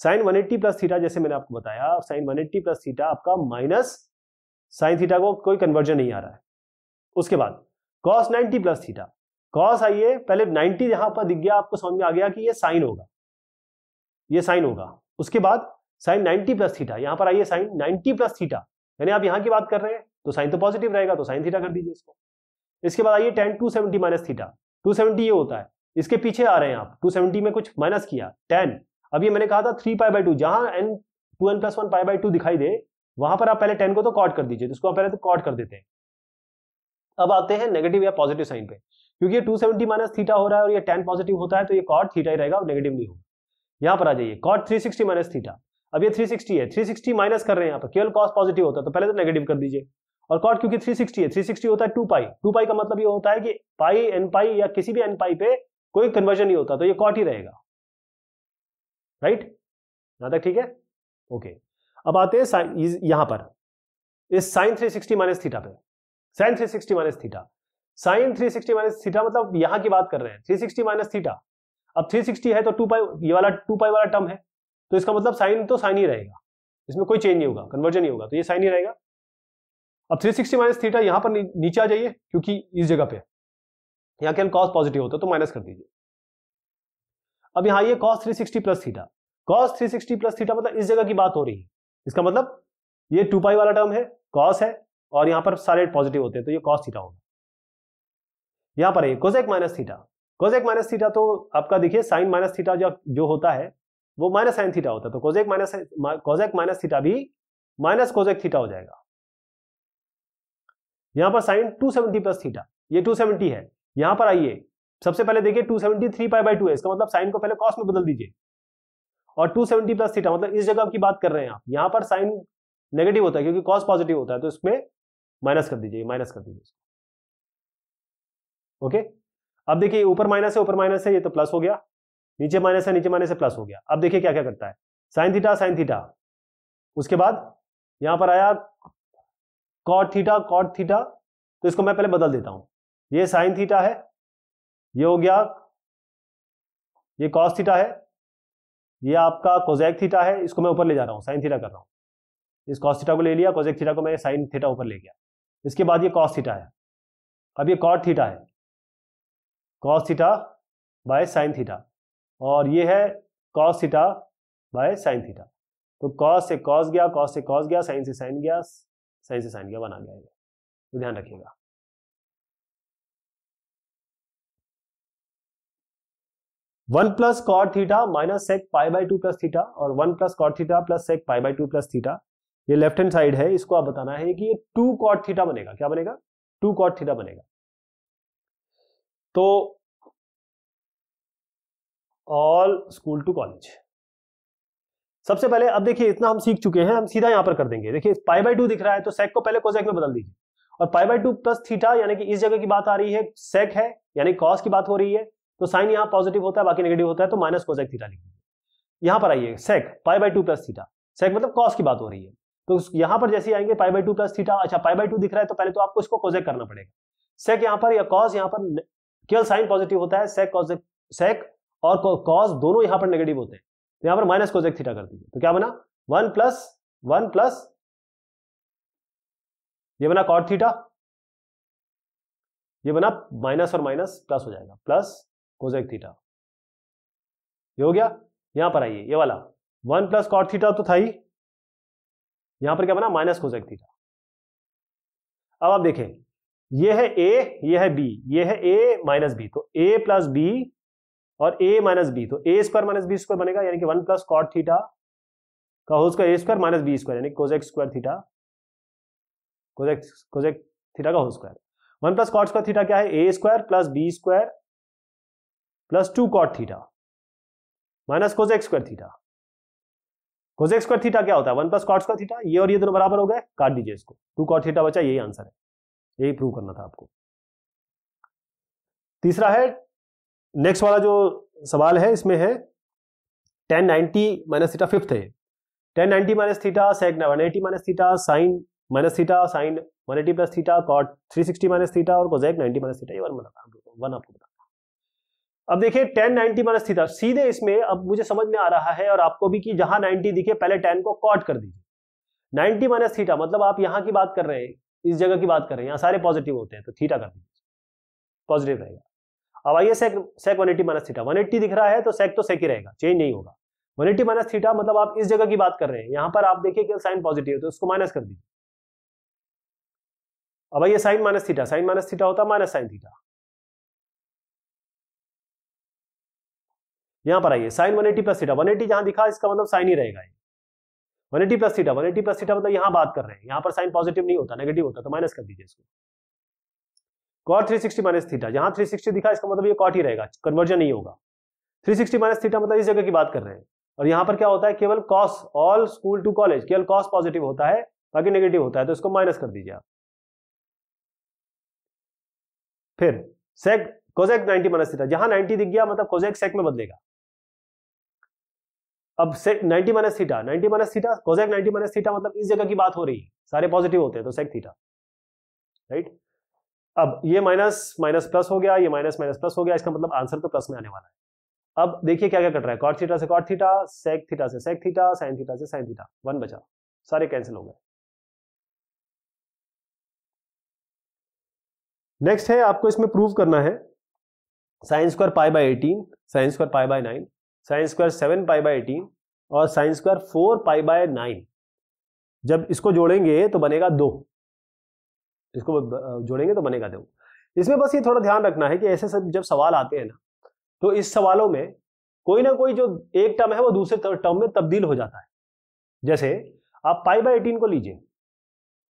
Speaker 1: Sine one eighty plus theta जैसे मैंने आपको बताया sine one eighty plus theta आपका माइनस साइन थीटा को कोई कन्वर्जन नहीं आ रहा है। उसके बाद cos ninety plus theta. Cos आइए, पहले नाइनटी यहाँ पर दिख गया, आपको समझ में आ गया कि ये साइन होगा। ये साइन होगा। उसके बाद साइन 90 प्लस थीटा यहाँ पर आइए साइन 90 प्लस थीटा यानी आप यहाँ की बात कर रहे हैं तो साइन तो पॉजिटिव रहेगा तो साइन थीटा कर दीजिए इसको। इसके बाद आइए tan two seventy minus theta two seventy ये होता है। इसके पीछे आ रहे हैं आप। टू सेवेंटी में कुछ माइनस किया। टेन अब ये मैंने कहा था थ्री पाई बाई टू जहाँ n two n plus one pi by two दिखाई दे, वहाँ पर आप पहले टेन को तो कॉट कर दीजिए। जिसको आप पहले तो कॉट कर देते हैं। अब आते हैं नेगेटिव या पॉजिटिव साइन पे। क्योंकि ये टू सेवेंटी माइनस थीटा हो रहा है और ये टेन पॉजिटिव होता है तो ये कॉट थीटा ही रहेगा और नेगेटिव नहीं होगा। यहाँ पर आ जाइए cot three sixty minus theta अब ये 360 है 360 माइनस कर रहे हैं यहाँ पर, केवल कॉस पॉजिटिव होता है तो पहले तो नेगेटिव कर दीजिए। और कॉट क्योंकि 360 है 360 होता है टू पाई टू पाई का मतलब ये होता है कि पाई एन पाई या किसी भी एन पाई पे कोई कन्वर्जन नहीं होता तो ये कॉट ही रहेगा। राइट यहाँ तक ठीक है? ओके अब आते हैं यहाँ पर। इस साइन 360 माइनस थीटा पे। Sine 360 minus theta sine 360 minus theta मतलब यहाँ की बात कर रहे हैं। 360 माइनस थीटा अब 360 है तो टू पाई ये वाला टू पाई वाला टर्म है। तो इसका मतलब साइन तो साइन ही रहेगा। इसमें कोई चेंज नहीं होगा कन्वर्जन नहीं होगा। तो ये साइन ही रहेगा। अब 360 सिक्सटी माइनस थीटा यहाँ पर नीचे आ जाइए, क्योंकि इस जगह पे। यहाँ के कॉस पॉजिटिव होता है तो माइनस कर दीजिए। अब यहाँ ये cos 360 sixty plus theta cos 360 sixty plus theta मतलब इस जगह की बात हो रही है। इसका मतलब ये टू पाई वाला टर्म है कॉस है, और यहाँ पर सारे पॉजिटिव होते हैं तो ये कॉस थीटा होगा। यहाँ पर cosec minus theta cosec minus theta तो आपका देखिए साइन माइनस थीटा जो जो होता है, वो माइनस साइन थीटा होता है तो cosec minus cosec minus theta भी माइनस कोजेक थीटा हो जाएगा। यहाँ पर साइन 270 प्लस थीटा ये 270 है। यहाँ पर आइए, सबसे पहले देखिए 270 थ्री पाई बाई टू है इसका मतलब साइन को पहले कॉस में बदल दीजिए। और 270 प्लस थीटा मतलब इस जगह की बात कर रहे हैं आप, यहाँ पर साइन नेगेटिव होता है, क्योंकि कॉस पॉजिटिव होता है तो इसमें माइनस कर दीजिए माइनस कर दीजिए। ओके? अब देखिए ऊपर माइनस है, ऊपर माइनस है, ये तो प्लस हो गया। नीचे माइनस है, नीचे माइनस है प्लस हो गया। अब देखिए क्या क्या करता है। Sine theta sine theta. उसके बाद यहाँ पर आया कॉट थीटा कॉट थीटा। तो इसको मैं पहले बदल देता हूँ। ये साइन थीटा है, ये हो गया, ये कॉस थीटा है, ये आपका कोजैक थीटा है, इसको मैं ऊपर ले जा रहा हूँ, साइन थीटा कर रहा हूँ। इस कॉस थीटा को ले लिया कोजैक थीटा को मैं साइन थीटा ऊपर ले गया। इसके बाद ये कॉस थीटा है। अब ये कॉट थीटा है। Cos theta by sine theta और ये है cos theta by sine theta तो कॉस से कॉस गया कॉस से कॉस गया साइन से साइन गया साइन से साइन गया बना गया तो ध्यान रखिएगा। One plus cot theta minus sec pi by two plus theta और one plus cot theta plus sec pi by two plus theta ये लेफ़्ट हैंड साइड है, इसको आप बताना है कि ये टू कॉट थीटा बनेगा। क्या बनेगा? टू कॉट थीटा बनेगा। तो ऑल स्कूल टू कॉलेज सबसे पहले, अब देखिए, इतना हम सीख चुके हैं, हम सीधा यहाँ पर कर देंगे। देखिए पाई बाई टू दिख रहा है तो सेक को पहले कोजेक में बदल दीजिए। और pi by two plus theta यानी कि इस जगह की बात आ रही है सेक है, यानी कॉस की बात हो रही है तो साइन यहाँ पॉजिटिव होता है, बाकी नेगेटिव होता है तो माइनस कोजेक थीटा लिख दीजिए। यहाँ पर आइए sec pi by two plus theta sec मतलब कॉस की बात हो रही है। तो यहाँ पर जैसे आएँगे pi by two plus theta अच्छा पाई बाई टू दिख रहा है तो पहले तो आपको इसको कोजेक करना पड़ेगा। सेक यहाँ पर या कॉस यहाँ पर केवल साइन पॉजिटिव होता है सेक सेक और कॉस दोनों यहाँ पर नेगेटिव होते हैं। तो यहाँ पर माइनस कोजेक थीटा कर दीजिए। तो क्या बना? वन प्लस वन प्लस ये बना कॉट थीटा ये बना माइनस और माइनस प्लस हो जाएगा। प्लस कोजेक थीटा ये हो गया? यहाँ पर आइए, ये वाला। वन प्लस कॉट थीटा तो था ही। यहाँ पर क्या बना? माइनस कोजेक थीटा अब आप देखें। ये है ए ये है बी ये है ए माइनस बी तो ए प्लस बी और ए माइनस बी तो A square minus B square बनेगा, यानी कि वन प्लस कॉट थीटा का whole square A square minus B square यानी cosec square theta cosec cosec theta का whole square one plus cot square theta क्या है? A square plus B square plus two cot theta minus cosec square theta cosec square theta क्या होता है? One plus cot square theta ये और ये दोनों बराबर हो गए, काट दीजिए इसको। टू कॉट थीटा बचा, यही आंसर है। यही प्रूव करना था आपको। तीसरा है नेक्स्ट वाला जो सवाल है, इसमें है tan ninety minus theta fifth है। Tan ninety minus theta sec one eighty minus theta sine minus theta sine one eighty plus theta cot three sixty minus theta और कोजेक नाइनटी माइनस थीटा ये one बताता one आपको बताता अब देखिए ten ninety minus theta सीधे इसमें अब मुझे समझ में आ रहा है और आपको भी कि जहाँ नाइनटी दिखे, पहले टेन को कॉट कर दीजिए। नाइनटी माइनस थीटा मतलब आप यहाँ की बात कर रहे हैं इस जगह की बात कर यहाँ सारे पॉजिटिव होते हैं तो थीटा कर दीजिए। पॉजिटिव रहेगा। अब आइए sec sec one eighty minus theta one eighty दिख रहा है तो सेक तो सेक ही रहेगा चेंज नहीं होगा। वन एट्टी माइनस थीटा मतलब आप इस जगह की बात कर रहे हैं, यहाँ पर आप देखिए कि साइन पॉजिटिव है तो उसको माइनस कर दीजिए। अब आइए sine minus theta sine minus theta होता माइनस साइन थीटा यहाँ पर आइए sine one eighty plus theta one eighty जहाँ दिखा, इसका मतलब साइन ही रहेगा। One eighty plus theta, one eighty plus theta मतलब यहाँ बात कर रहे हैं, यहाँ पर साइन पॉजिटिव नहीं होता, नेगेटिव होता तो माइनस कर दीजिए इसको। कॉट 360 माइनस थीटा जहाँ 360 दिखा, इसका मतलब ये कॉट ही रहेगा कन्वर्जन नहीं होगा। 360 माइनस थीटा मतलब इस जगह की बात कर रहे हैं। और यहाँ पर क्या होता है, केवल cos all school to college केवल कॉस पॉजिटिव होता है, बाकी नेगेटिव होता है तो इसको माइनस कर दीजिए आप। फिर सेक कोजेक 90 माइनस थीटा जहाँ 90 दिख गया मतलब कोजेक सेक में बदलेगा। अब से 90 minus theta 90 minus theta cosec 90 minus theta मतलब इस जगह की बात हो रही है, सारे पॉजिटिव होते हैं तो सेक थीटा राइट अब ये माइनस माइनस प्लस हो गया, ये माइनस माइनस प्लस हो गया, इसका मतलब आंसर तो प्लस में आने वाला है। अब देखिए क्या क्या कट रहा है कॉट थीटा से कॉट थीटा सेक थीटा से सेक थीटा साइन थीटा से साइन थीटा वन बचा, सारे कैंसिल हो गए। नेक्स्ट है, आपको इसमें प्रूव करना है sine square pi by eighteen sine square pi by nine sine square seven pi by eighteen और sine square four pi by nine. जब इसको जोड़ेंगे तो बनेगा दो। इसको जोड़ेंगे तो बनेगा दो। इसमें बस ये थोड़ा ध्यान रखना है कि ऐसे सब जब सवाल आते हैं ना तो इस सवालों में कोई ना कोई जो एक टर्म है वो दूसरे टर्म में तब्दील हो जाता है। जैसे आप पाई बाय एटीन को लीजिए,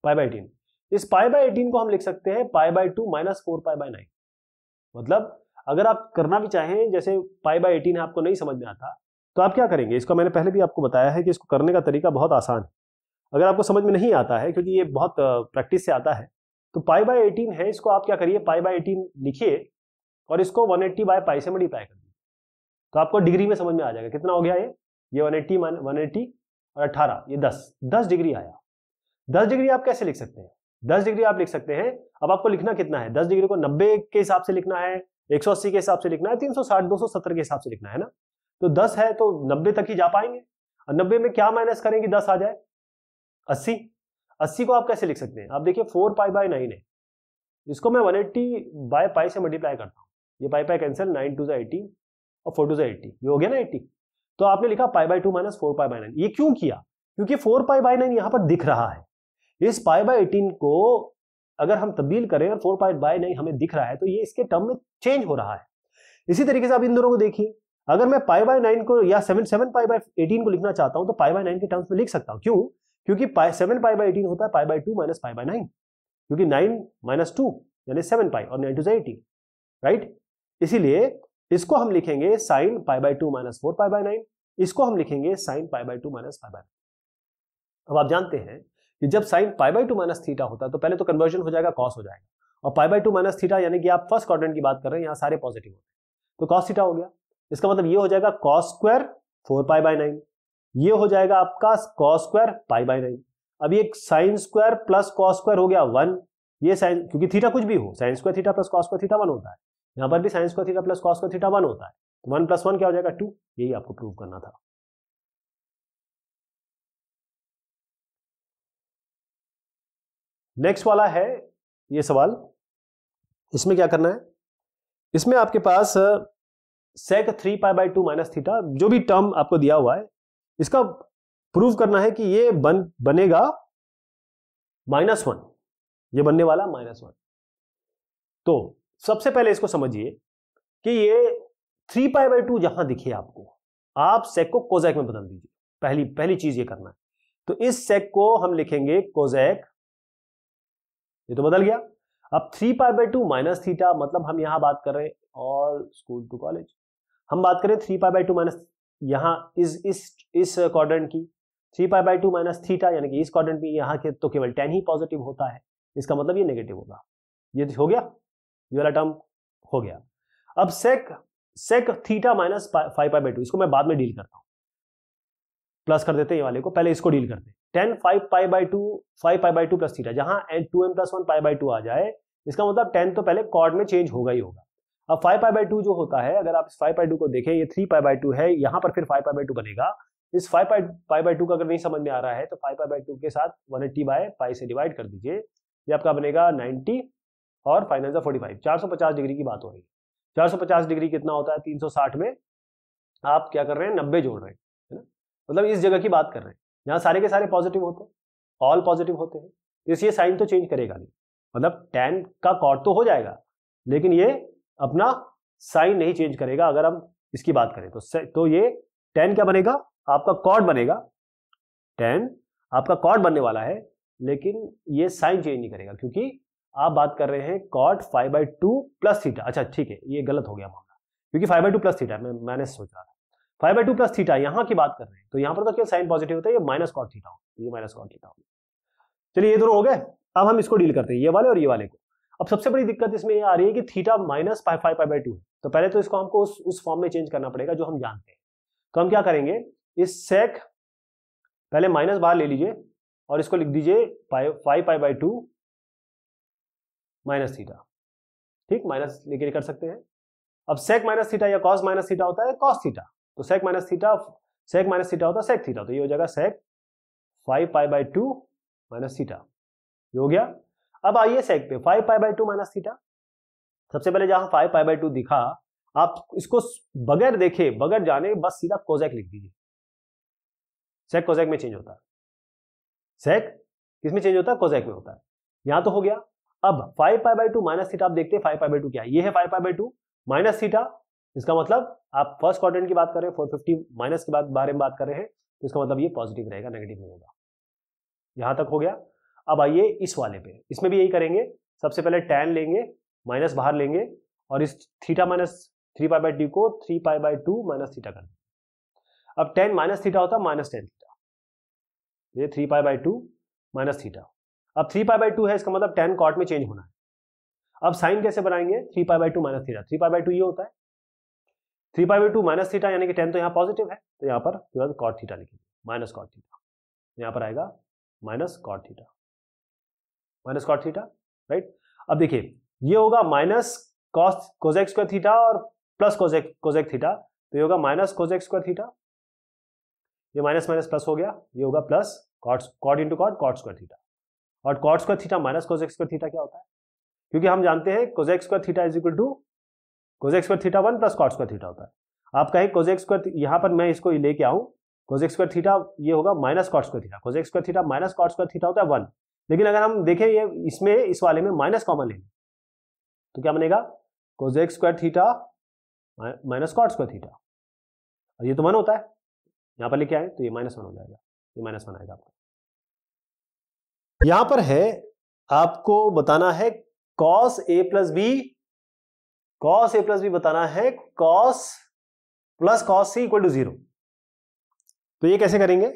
Speaker 1: पाई बाय एटीन। इस पाई बाय एटीन को हम लिख सकते हैं pi by two minus four pi by nine. मतलब अगर आप करना भी चाहें, जैसे पाई बाय एटीन आपको नहीं समझ में आता तो आप क्या करेंगे? इसको मैंने पहले भी आपको बताया है कि इसको करने का तरीका बहुत आसान है। अगर आपको समझ में नहीं आता है, क्योंकि ये बहुत प्रैक्टिस से आता है तो पाई बाय एटीन है, इसको आप क्या करिए, पाई बाय एटीन लिखिए और इसको वन एट्टी बाय पाई से मल्टीप्लाई कर दीजिए। तो आपको डिग्री में समझ में आ जाएगा। कितना हो गया ये? ये वन एट्टी वन एट्टी और अट्ठारह ये दस दस डिग्री आया। दस डिग्री आप कैसे लिख सकते हैं? दस डिग्री आप लिख सकते हैं। अब आपको लिखना कितना है? दस डिग्री को नब्बे के हिसाब से लिखना है एक सौ अस्सी के हिसाब से लिखना है, तीन सौ साठ, दो सौ सत्तर के हिसाब से लिखना है ना? तो दस है तो नब्बे तक ही जा पाएँगे। और नब्बे में क्या माइनस करेंगे? दस आ जाए। अस्सी। अस्सी को आप कैसे लिख सकते हैं? आप देखिए फोर पाई बाय नाइन है। इसको मैं वन एट्टी बाय पाई से मल्टीप्लाई करता हूँ। ये pi pi cancel nine two eighty और फोर टू एट्टी ये हो गया ना एट्टी तो आपने लिखा pi by two minus four pi by nine ये क्यों किया? क्योंकि फोर पाई बाय नाइन यहाँ पर दिख रहा है। इस पाई बाय एटीन को अगर हम तब्दील करें और फोर पाई बाय नाइन हमें दिख रहा है तो ये इसके टर्म में चेंज हो रहा है इसी तरीके से आप इन दोनों को देखिए अगर मैं पाई बाय नाइन को या seven seven pi by eighteen को लिखना चाहता हूँ तो पाई बाय नाइन के टर्म्स में लिख सकता हूँ क्यों क्योंकि सेवन पाई बाय एटीन होता है pi by two minus pi by nine क्योंकि नाइन माइनस टू यानी सेवन पाई और नाइन टू एटीन राइट इसीलिए इसको हम लिखेंगे sine pi by two minus four pi by nine इसको हम लिखेंगे sine pi by two minus pi by अब आप जानते हैं कि जब sine pi by two minus theta होता है तो पहले तो कन्वर्जन हो जाएगा कॉस हो जाएगा। और pi by two minus theta यानी कि आप फ़र्स्ट क्वाड्रेंट की बात कर रहे हैं, यहाँ सारे पॉजिटिव होते हैं। तो कॉस थीटा हो गया। इसका मतलब ये हो जाएगा cos square four pi by nine ये हो जाएगा आपका cos square pi by nine अब ये sine square plus cos square हो गया वन ये साइन क्योंकि थीटा कुछ भी हो sine square theta plus cos square theta one होता है। यहाँ पर भी sine square theta plus cos square theta one होता है। तो वन प्लस वन क्या हो जाएगा? टू यही आपको प्रूव करना था। नेक्स्ट वाला है ये सवाल। इसमें क्या करना है? इसमें आपके पास sec three pi by two minus theta जो भी टर्म आपको दिया हुआ है, इसका प्रूव करना है कि ये बन, बनेगा माइनस वन ये बनने वाला माइनस वन तो सबसे पहले इसको समझिए कि ये थ्री पाई बाई टू जहाँ दिखे आपको, आप सेक को कोजैक में बदल दीजिए। पहली पहली चीज़ ये करना है। तो इस सेक को हम लिखेंगे कोजैक ये तो बदल गया। अब three pi by two minus theta मतलब हम यहाँ बात कर रहे हैं ऑल स्कूल टू कॉलेज हम बात करें three pi by two minus यहाँ इस इस इस क्वाड्रेंट की। Three pi by two minus theta यानी कि इस क्वाड्रेंट में यहाँ के तो केवल टेन ही पॉजिटिव होता है। इसका मतलब ये नेगेटिव होगा। ये हो गया? ये वाला टर्म हो गया। अब sec sec theta minus five pi by two इसको मैं बाद में डील करता हूँ। प्लस कर देते हैं ये वाले को, पहले इसको डील करते हैं। Tan five pi by two five pi by two plus theta जहाँ N two N plus one pi by two आ जाए, इसका मतलब टेन तो पहले कॉर्ड में चेंज होगा ही होगा। अब फाइव पाई बाई टू जो होता है, अगर आप इस फाइव पाई टू को देखें, ये थ्री पाई बाई टू है, यहाँ पर फिर फाइव पाई बाई टू बनेगा। इस five pi pi by two का अगर नहीं समझ में आ रहा है तो फाइव पाई बाई टू के साथ वन एट्टी बाय पाई से डिवाइड कर दीजिए। ये आपका बनेगा नाइनटी और फाइव फोर्टी फाइव चार सौ पचास डिग्री की बात हो रही है। चार सौ पचास डिग्री कितना होता है? तीन सौ साठ में आप क्या कर रहे हैं? नब्बे जोड़ रहे हैं, है ना? मतलब इस जगह की बात कर रहे हैं। यहाँ सारे के सारे पॉजिटिव होते हैं ऑल पॉजिटिव होते हैं। तो इसलिए साइन तो चेंज करेगा नहीं। मतलब टेन का कॉट तो हो जाएगा, लेकिन ये अपना साइन नहीं चेंज करेगा अगर हम इसकी बात करें। तो तो ये टेन क्या बनेगा? आपका कॉड बनेगा। टेन आपका कॉड बनने वाला है, लेकिन ये साइन चेंज नहीं करेगा, क्योंकि आप बात कर रहे हैं cot five by two plus theta अच्छा ठीक है, ये गलत हो गया मामला। क्योंकि five by two plus theta मैं, मैंने सोच five by two plus theta यहाँ की बात कर रहे हैं तो यहाँ पर तो क्या साइन पॉजिटिव होता है, ये माइनस कॉट थीटा ये माइनस कॉट थीटा चलिए, ये दोनों हो गए, अब हम इसको डील करते हैं, ये वाले और ये वाले को। अब सबसे बड़ी दिक्कत इसमें ये आ रही है कि theta minus five five by two है तो पहले तो इसको हमको उस उस फॉर्म में चेंज करना पड़ेगा जो हम जानते हैं। तो हम क्या करेंगे, इस सेक पहले माइनस बाहर ले लीजिए और इसको लिख दीजिए five pi by two minus theta. ठीक, माइनस लेके कर सकते हैं। अब सेक माइनस थीटा या कॉस माइनस थीटा होता है कॉस थीटा। तो sec minus theta sec minus theta होता है सेक थीटा तो ये हो जाएगा sec five pi by two minus theta ये हो गया। अब आइए सेक पे five pi by two minus theta सबसे पहले जहाँ फाइव पाई बाई टू दिखा, आप इसको बगैर देखे, बगैर जाने, बस सीधा कोजैक लिख दीजिए। सेक कोजैक में चेंज होता है। सेक किसमें चेंज होता है? कोजैक में होता है। यहाँ तो हो गया। अब five pi by two minus theta आप देखते हैं फाइव पाई बाई टू क्या है? ये है five pi by two minus theta इसका मतलब आप फ़र्स्ट क्वाड्रेंट की बात कर रहे हैं फोर फिफ्टी माइनस के बाद बारे में बात कर रहे हैं तो इसका मतलब ये पॉजिटिव रहेगा नेगेटिव नहीं होगा। यहाँ तक हो गया। अब आइए इस वाले पे। इसमें भी यही करेंगे। सबसे पहले टेन लेंगे माइनस बाहर लेंगे, और इस theta minus three pi by T को three pi by two minus theta कर अब टेन माइनस थीटा होता है माइनस टेन थीटा ये three pi by two minus theta अब थ्री पाई बाई टू है, इसका मतलब टेन कॉट में चेंज होना है। अब साइन कैसे बनाएँगे? Three pi by two minus theta three pi by two ये होता है। Three pi by two minus theta यानी कि टेन तो यहाँ पॉजिटिव है तो यहाँ पर कॉट थीटा लिखेंगे, माइनस कॉट थीटा। यहाँ पर आएगा minus cot theta. Minus cot theta right अब देखिए, ये होगा minus cos cosec square theta और प्लस कोजेक कोजेक थीटा। तो ये होगा माइनस कोजेक स्क्वायर थीटा, ये माइनस माइनस प्लस हो गया, ये होगा plus cot cot into cot cot square theta. और cot square theta minus cosec square theta क्या होता है? क्योंकि हम जानते हैं cosec square theta is equal to cosec square theta one plus cot square theta होता है। आप कहें कोजेक स्क्वायर यहाँ पर मैं इसको लेके आऊँ कोजेक स्क्वायर थीटा ये होगा minus cot square theta cosec square theta minus cot square theta होता है वन लेकिन अगर हम देखें ये, इसमें, इस वाले में माइनस कॉमन लेंगे तो क्या बनेगा? Cosec square theta minus cot square theta और ये तो वन होता है। यहाँ पर लेके आए तो ये माइनस वन हो जाएगा। ये माइनस वन आएगा आपका। यहाँ पर है, आपको बताना है cos A plus B cos A plus B बताना है cos plus cos C equal to zero तो ये कैसे करेंगे?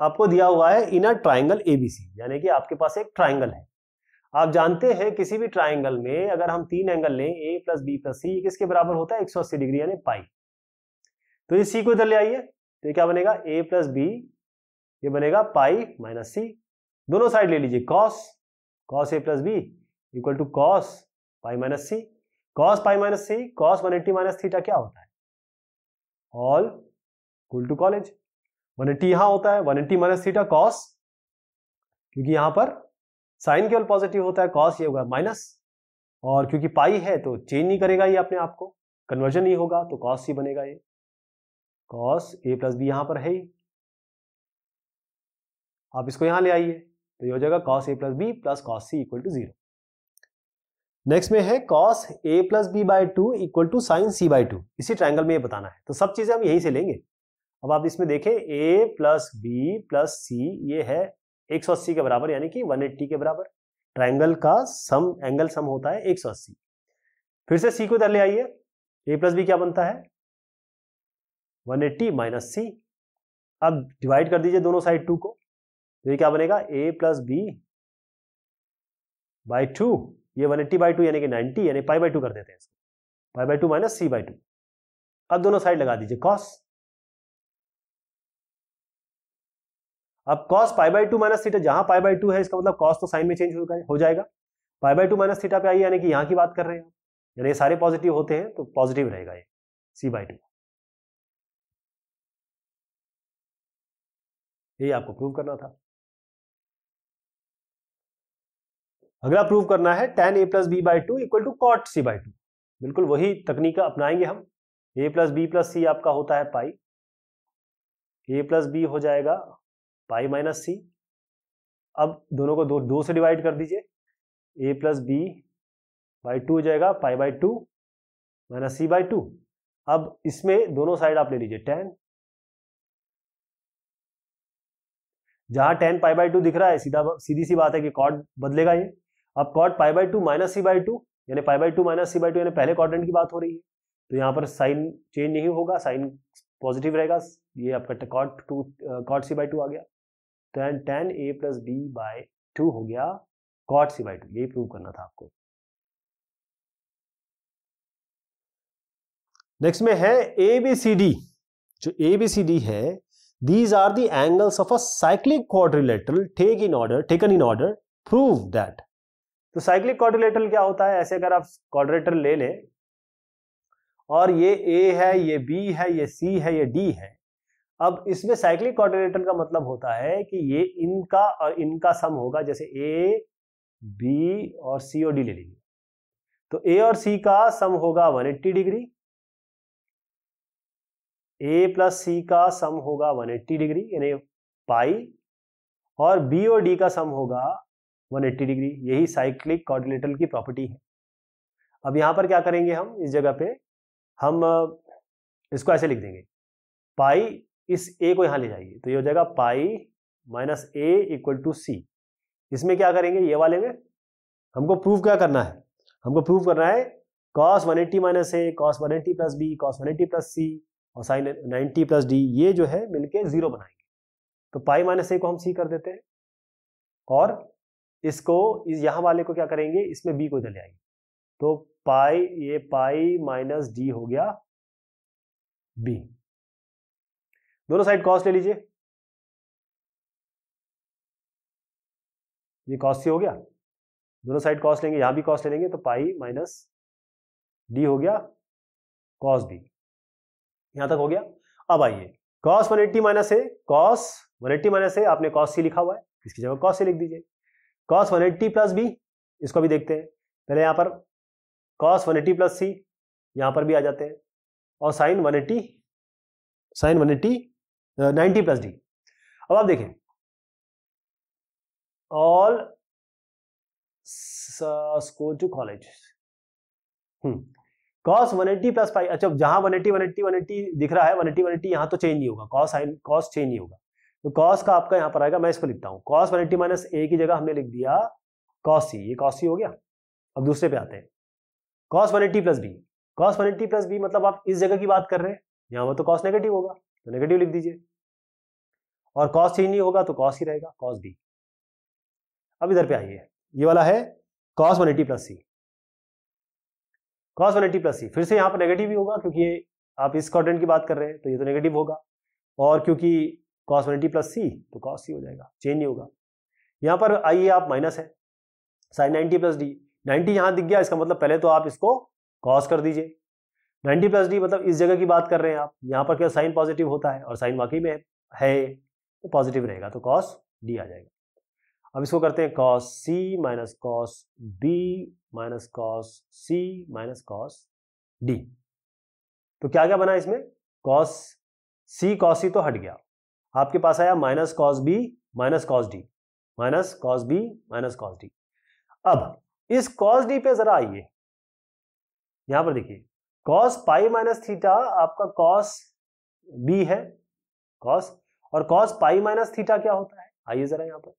Speaker 1: आपको दिया हुआ है इन अ ट्राइंगल एबीसी यानी कि आपके पास एक ट्राइंगल है। आप जानते हैं किसी भी ट्राइंगल में अगर हम तीन एंगल लें A plus B plus C किसके बराबर होता है? 180 डिग्री, यानी पाई तो ये सी को इधर ले आइए तो ये क्या बनेगा? ए प्लस बी ये बनेगा पाई माइनस सी दोनों साइड ले लीजिए cos cos A plus B equal to cos pi minus C cos pi minus C cos one eighty minus theta क्या होता है? All equal to college one eighty यहाँ होता है one eighty minus theta cos क्योंकि यहाँ पर sign केवल पॉजिटिव होता है कॉस ये होगा माइनस और क्योंकि पाई है तो चेंज नहीं करेगा ये अपने आप को कन्वर्जन नहीं होगा तो कॉस सी बनेगा ये। कॉस ए प्लस बी यहाँ पर है ही। आप इसको यहाँ ले आइए तो ये हो जाएगा cos A plus B plus cos C equal to zero next में है cos A plus B by two equal to sine C by two इसी ट्राइंगल में ये बताना है। तो सब चीज़ें हम यहीं से लेंगे। अब आप इसमें देखें A plus B plus C ये है 180 के बराबर, यानी कि 180 के बराबर। ट्राइंगल का सम एंगल सम होता है 180 फिर से सी को इधर ले आइए। ए प्लस बी क्या बनता है? 180 एट्टी माइनस सी अब डिवाइड कर दीजिए दोनों साइड टू को। तो ये क्या बनेगा? A plus B by two ये 180 एट्टी बाई टू यानी कि 90 यानी पाई बाई टू कर देते हैं इसको। Pi by two minus C by two. अब दोनों साइड लगा दीजिए, कॉस। अब cos pi by two minus theta, जहाँ पाई बाई टू है, इसका मतलब कॉस तो साइन में चेंज हो जाएगा। Pi by two minus theta पे आइए, यानी कि यहाँ की बात कर रहे हैं। यानी सारे पॉजिटिव होते हैं तो पॉजिटिव रहेगा ये, सी बाई टू। ये आपको प्रूव करना था। अगला प्रूव करना है tan A plus B by two equal to cot C by two बिल्कुल वही तकनीक अपनाएँगे हम। A plus B plus C आपका होता है पाई ए प्लस बी हो जाएगा पाई माइनस सी अब दोनों को दो दो से डिवाइड कर दीजिए। A plus B by two हो जाएगा pi by two minus C by two अब इसमें दोनों साइड आप ले लीजिए टेन जहाँ टेन पाई बाई टू दिख रहा है, सीधा, सीधी सी बात है कि कॉड बदलेगा ये। अब cot pi by two minus C by two यानी pi by two minus C by two यानी पहले क्वाड्रेंट की बात हो रही है। तो यहाँ पर साइन चेंज नहीं होगा साइन पॉजिटिव रहेगा। ये आपका cot to cot C by two आ गया। Tan tan A plus B by two हो गया कॉट सी बाई टू यही प्रूव करना था आपको। नेक्स्ट में है ए बी सी डी जो ए बी सी डी है these are the angles of a cyclic quadrilateral take in order taken in order prove that तो साइक्लिक क्वाड्रिलेटरल क्या होता है? ऐसे अगर आप क्वाड्रिलेटर ले लें, और ये ए है, ये बी है, ये सी है, ये डी है, अब इसमें साइक्लिक क्वाड्रिलेटरल का मतलब होता है कि ये इनका और इनका सम होगा, जैसे ए बी और सी और डी ले लीजिए। तो ए और सी का सम होगा 180 डिग्री ए प्लस सी का सम होगा 180 डिग्री यानी पाई और बी और डी का सम होगा 180 डिग्री, यही साइक्लिक क्वाड्रिलेटरल की प्रॉपर्टी है। अब यहाँ पर क्या करेंगे हम? इस जगह पे हम इसको ऐसे लिख देंगे। पाई इस ए को यहाँ ले जाइए तो ये हो जाएगा pi minus A equal to C इसमें क्या करेंगे? ये वाले में हमको प्रूव क्या करना है? हमको प्रूव करना है cos one eighty minus A cos one eighty plus B cos one eighty plus C और साइन नाइनटी प्लस डी ये जो है मिलके ज़ीरो बनाएँगे। तो पाई माइनस ए को हम सी कर देते हैं और इसको, इस यहाँ वाले को क्या करेंगे? इसमें बी को इधर ले आएँगे। तो पाई, ये पाई माइनस डी हो गया बी दोनों साइड कॉस ले लीजिए। ये कॉस सी हो गया। दोनों साइड कॉस लेंगे, यहाँ भी कॉस ले लेंगे तो पाई माइनस डी हो गया कॉस बी यहाँ तक हो गया। अब आइए। Cos one eighty minus A cos one eighty minus A आपने कॉस सी लिखा हुआ है। इसकी जगह कॉस सी लिख दीजिए। Cos one eighty plus B इसको भी देखते हैं। पहले यहाँ पर cos one eighty plus C यहाँ पर भी आ जाते हैं। और sine one eighty sine one eighty ninety plus D अब आप देखें। All school to college cos one eighty plus five अच्छा जहाँ one eighty one eighty one eighty दिख रहा है वन एट्टी वन एट्टी यहाँ तो चेंज नहीं होगा। कॉस साइन कॉस चेंज नहीं होगा। तो कॉस का आपका यहाँ पर आएगा, मैं इसको लिखता हूँ। Cos one eighty minus A की जगह हमने लिख दिया कॉस सी ये कॉस सी हो गया। अब दूसरे पे आते हैं।
Speaker 2: Cos one eighty plus B cos one eighty plus B मतलब आप इस जगह की बात कर रहे हैं, यहाँ पर तो कॉस नेगेटिव होगा तो नेगेटिव लिख दीजिए। और कॉस चेंज नहीं होगा तो कॉस ही रहेगा कॉस बी अब इधर पे आइए, ये वाला है cos one eighty plus C cos one eighty plus C फिर से यहाँ पर नेगेटिव ही होगा, क्योंकि आप इस क्वाड्रेंट की बात कर रहे हैं तो ये तो नेगेटिव होगा। और क्योंकि cos one eighty plus C तो कॉस सी हो जाएगा। चेंज नहीं होगा। यहाँ पर आइए आप माइनस है। Sine ninety plus D ninety यहाँ दिख गया, इसका मतलब पहले तो आप इसको कॉस कर दीजिए। नाइन्टी प्लस डी मतलब इस जगह की बात कर रहे हैं आप। यहाँ पर क्या साइन पॉजिटिव होता है और साइन वाकई में है तो पॉजिटिव रहेगा तो कॉस डी आ जाएगा। अब इसको करते हैं cos C minus cos B minus cos C minus cos D तो क्या क्या बना इसमें? कॉस सी कॉस सी तो हट गया। आपके पास आया minus cos B minus cos D, minus cos B minus cos D. अब इस कॉस डी पे जरा आइए। यहाँ पर देखिए, कॉस पाई माइनस थीटा आपका कॉस बी है, कॉस, और कॉस पाई माइनस थीटा क्या होता है? आइए जरा यहाँ पर।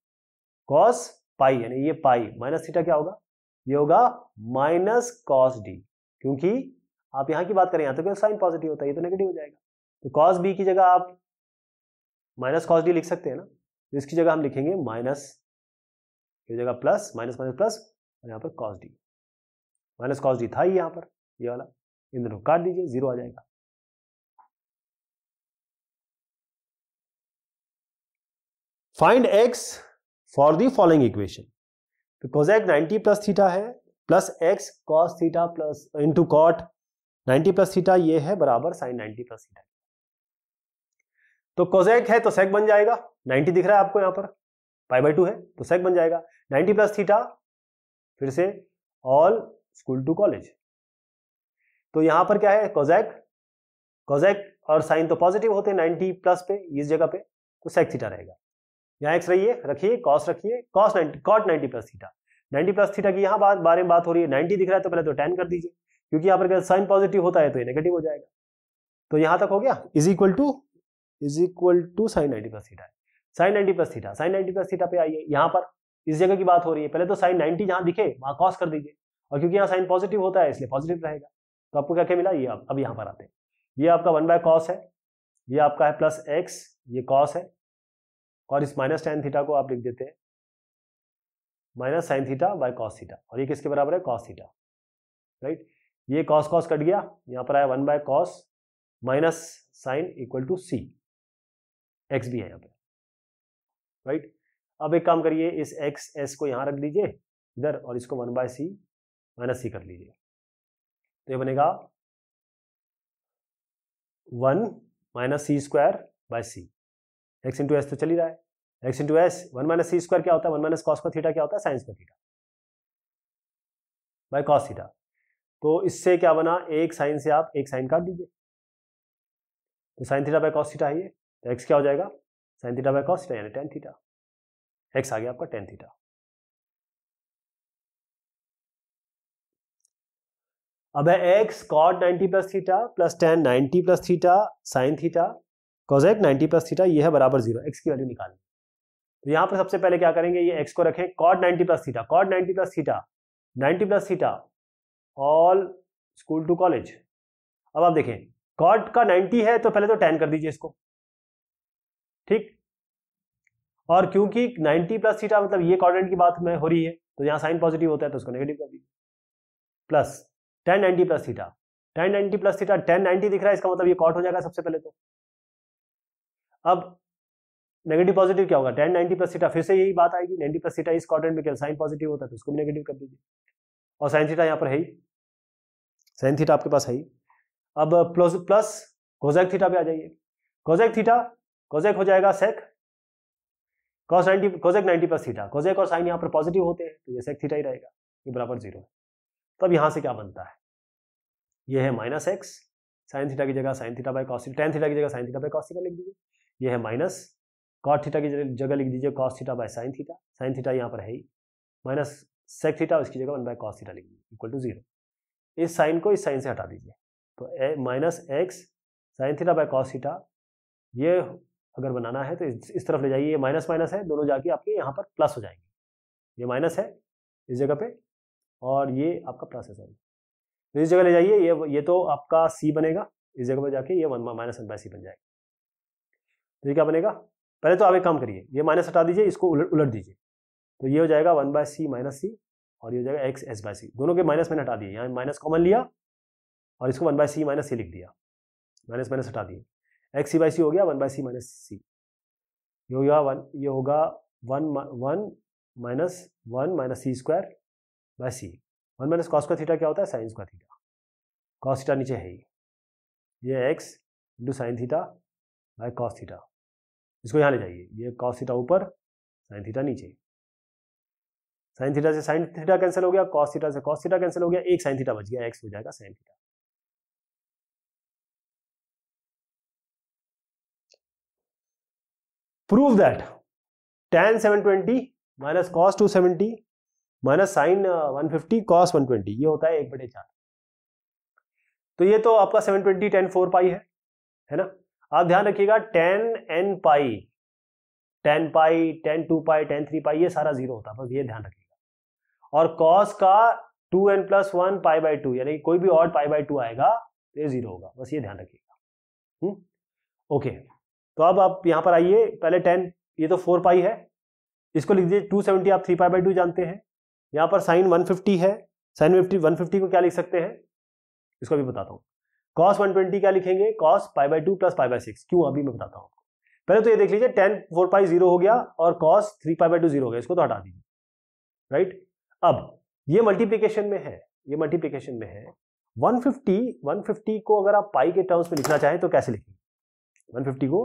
Speaker 2: कॉस पाई, यानी ये पाई माइनस थीटा क्या होगा? ये होगा माइनस कॉस डी, क्योंकि आप यहाँ की बात करें, यहाँ तो साइन पॉजिटिव होता है, ये तो नेगेटिव हो जाएगा। तो कॉस बी की जगह आप माइनस कॉस डी लिख सकते हैं ना? तो इसकी जगह हम लिखेंगे माइनस की जगह प्लस, माइनस माइनस, प्लस, और यहाँ पर cos D. Minus cos D था ही यहाँ पर, ये वाला। इन दोनों काट दीजिए, ज़ीरो आ जाएगा। Find x for the following equation. तो कोजेक 90 प्लस थीटा है, plus x cos theta plus into cot 90 plus theta, ये है बराबर साइन 90 प्लस थीटा। तो कोजेक है तो सेक बन जाएगा। 90 दिख रहा है आपको यहाँ पर। पाई बाई टू है तो सेक बन जाएगा। 90 प्लस थीटा फिर से ऑल स्कूल टू कॉलेज तो यहाँ पर क्या है? कोजैक कोजैक और साइन तो पॉजिटिव होते हैं 90 प्लस पे, इस जगह पे तो सेक थीटा रहेगा। यहाँ एक्स रहिए रखिए कॉस रखिए cos ninety cot ninety plus theta ninety plus theta की यहाँ बात, बारे में बात हो रही है। नाइनटी दिख रहा है तो पहले तो टेन कर दीजिए, क्योंकि यहाँ पर साइन पॉजिटिव होता है तो ये नेगेटिव हो जाएगा। तो यहाँ तक हो गया? Is equal to is equal to sine ninety plus theta sine ninety plus theta sine ninety plus theta पे आइए। यहाँ पर इस जगह की बात हो रही है। पहले तो साइन नाइनटी जहाँ दिखे, वहाँ कॉस कर दीजिए। और क्योंकि यहाँ साइन पॉजिटिव होता है, इसलिए पॉजिटिव रहेगा। तो आपको क्या क्या मिला? ये आप अब यहाँ पर आते हैं। ये आपका वन बाय कॉस है। ये आपका है प्लस एक्स ये कॉस है। और इस माइनस टेन थीटा को आप लिख देते हैं। Minus sine theta by cos theta और ये किसके बराबर है? कॉस थीटा राइट ये कॉस कॉस कट गया। यहाँ पर आया one by cos minus sine equal to C x भी है यहाँ पे राइट अब एक काम करिए, इस एक्स, एस को यहाँ रख दीजिए इधर और इसको one by C minus C कर लीजिए। तो ये बनेगा one minus C square by C. X into S तो चल ही रहा है। X into S, one minus C square क्या होता है? वन माइनस कॉस का थीटा क्या होता है? साइंस का थीटा। By cos theta. तो इससे क्या बना? एक साइन से आप एक साइन काट दीजिए। तो sine theta by cos theta है तो एक्स क्या हो जाएगा? Sine theta by cos theta यानी टेन थीटा एक्स आ गया आपका टेन थीटा अब है x cot 90 plus theta plus tan ninety plus theta sine theta cosec 90 plus theta ये है बराबर ज़ीरो एक्स की वैल्यू निकालनी। तो यहाँ पर सबसे पहले क्या करेंगे? ये एक्स को रखें cot 90 plus theta cot 90 plus theta 90 plus theta all school to college अब आप देखें कॉट का 90 है तो पहले तो टेन कर दीजिए इसको। ठीक? और क्योंकि 90 प्लस थीटा मतलब ये कॉर्डिनेट की बात में हो रही है तो यहाँ साइन पॉजिटिव होता है तो उसको नेगेटिव कर दीजिए plus tan ninety plus theta tan ninety plus theta tan ninety दिख रहा है, इसका मतलब ये कॉट हो जाएगा सबसे पहले तो। अब नेगेटिव पॉजिटिव क्या होगा? टेन नाइनटी प्लस थीटा फिर से यही बात आएगी नाइनटी प्लस थीटा इस क्वाड्रेंट में क्या साइन पॉजिटिव होता है तो उसको भी नेगेटिव कर दीजिए। और साइन थीटा यहाँ पर है ही। साइन थीटा आपके पास है ही। अब प्लस प्लस कोजैक थीटा पे आ जाइए। कोजैक थीटा कोजैक हो जाएगा sec cos ninety cosec ninety plus theta cosec और साइन यहाँ पर पॉजिटिव होते हैं तो ये सेक थीटा ही रहेगा. ये बराबर ज़ीरो है। तो अब यहाँ से क्या बनता है? ये है माइनस एक्स साइन थीटा की जगह sine theta by cos tan theta की जगह sine theta by cos theta लिख दीजिए। ये है माइनस कॉट थीटा की जगह लिख दीजिए cos theta by sine theta sine theta यहाँ पर है ही। माइनस सेक थीटा उसकी जगह वन बाय कॉस थीटा लिख दीजिए इक्वल टू ज़ीरो इस साइन को इस साइन से हटा दीजिए। तो minus x sine theta by cos theta ये अगर बनाना है तो इस, तरफ़ ले जाइए ये माइनस माइनस है दोनों जाके आपके यहाँ पर प्लस हो जाएँगे। ये माइनस है इस जगह पे और ये आपका प्लस है सॉरी तो इस जगह ले जाइए ये ये तो आपका सी बनेगा इस जगह पर जाके ये one minus one by C बन जाएगा। तो ये क्या बनेगा? पहले तो आप एक काम करिए ये माइनस हटा दीजिए इसको उलट उलट दीजिए। तो ये हो जाएगा one by C minus C और ये हो जाएगा एक्स एस बाय सी दोनों के माइनस मैंने हटा दिए यहाँ माइनस कॉमन लिया और इसको one by C minus C लिख दिया। माइनस माइनस हटा दिए। एक्स सी बाई सी हो गया, one by C minus C. ये हो गया वन, ये होगा one one minus one minus C square by C. One minus cos square theta क्या होता है? Sine square theta. Cos theta नीचे है ही। ये x into sine theta by cos theta. इसको यहाँ ले जाइए। ये कॉस थीटा ऊपर, साइन थीटा नीचे। साइन थीटा से साइन थीटा कैंसिल हो गया, कॉस थीटा से कॉस थीटा कैंसिल हो गया, एक साइन थीटा बच गया, एक्स हो जाएगा sine theta. Prove that tan seven twenty minus cos two seventy minus sine one fifty cos one twenty ये होता है एक बटे चार। तो ये तो आपका seven twenty tan four pi है है ना? आप ध्यान रखिएगा tan n pi tan pi tan two pi tan three pi ये सारा ज़ीरो होता है, बस ये ध्यान रखिएगा। और कॉस का two n plus one pi by two यानी कोई भी और पाई बाई टू आएगा तो ये ज़ीरो होगा, बस ये ध्यान रखिएगा। हम्म? ओके तो अब आप यहाँ पर आइए, पहले टेन, ये तो फोर पाई है। इसको लिख दीजिए, टू सेवेंटी आप थ्री पाई बाई टू जानते हैं। यहाँ पर साइन वन फिफ्टी है। साइन फिफ्टी, वन फिफ्टी को क्या लिख सकते हैं? इसको भी बताता हूँ। कॉस 120 क्या लिखेंगे? Cos pi by two plus pi by six. क्यों? अभी मैं बताता हूँ पहले तो ये देख लीजिए, टेन फोर पाई ज़ीरो हो गया और cos three pi by two zero हो गया। इसको तो हटा दीजिए। राइट? अब ये मल्टीप्लीकेशन में है, ये मल्टीप्लीकेशन में है। 150 150 को अगर आप पाई के टर्म्स में लिखना चाहें तो कैसे लिखेंगे? 150 को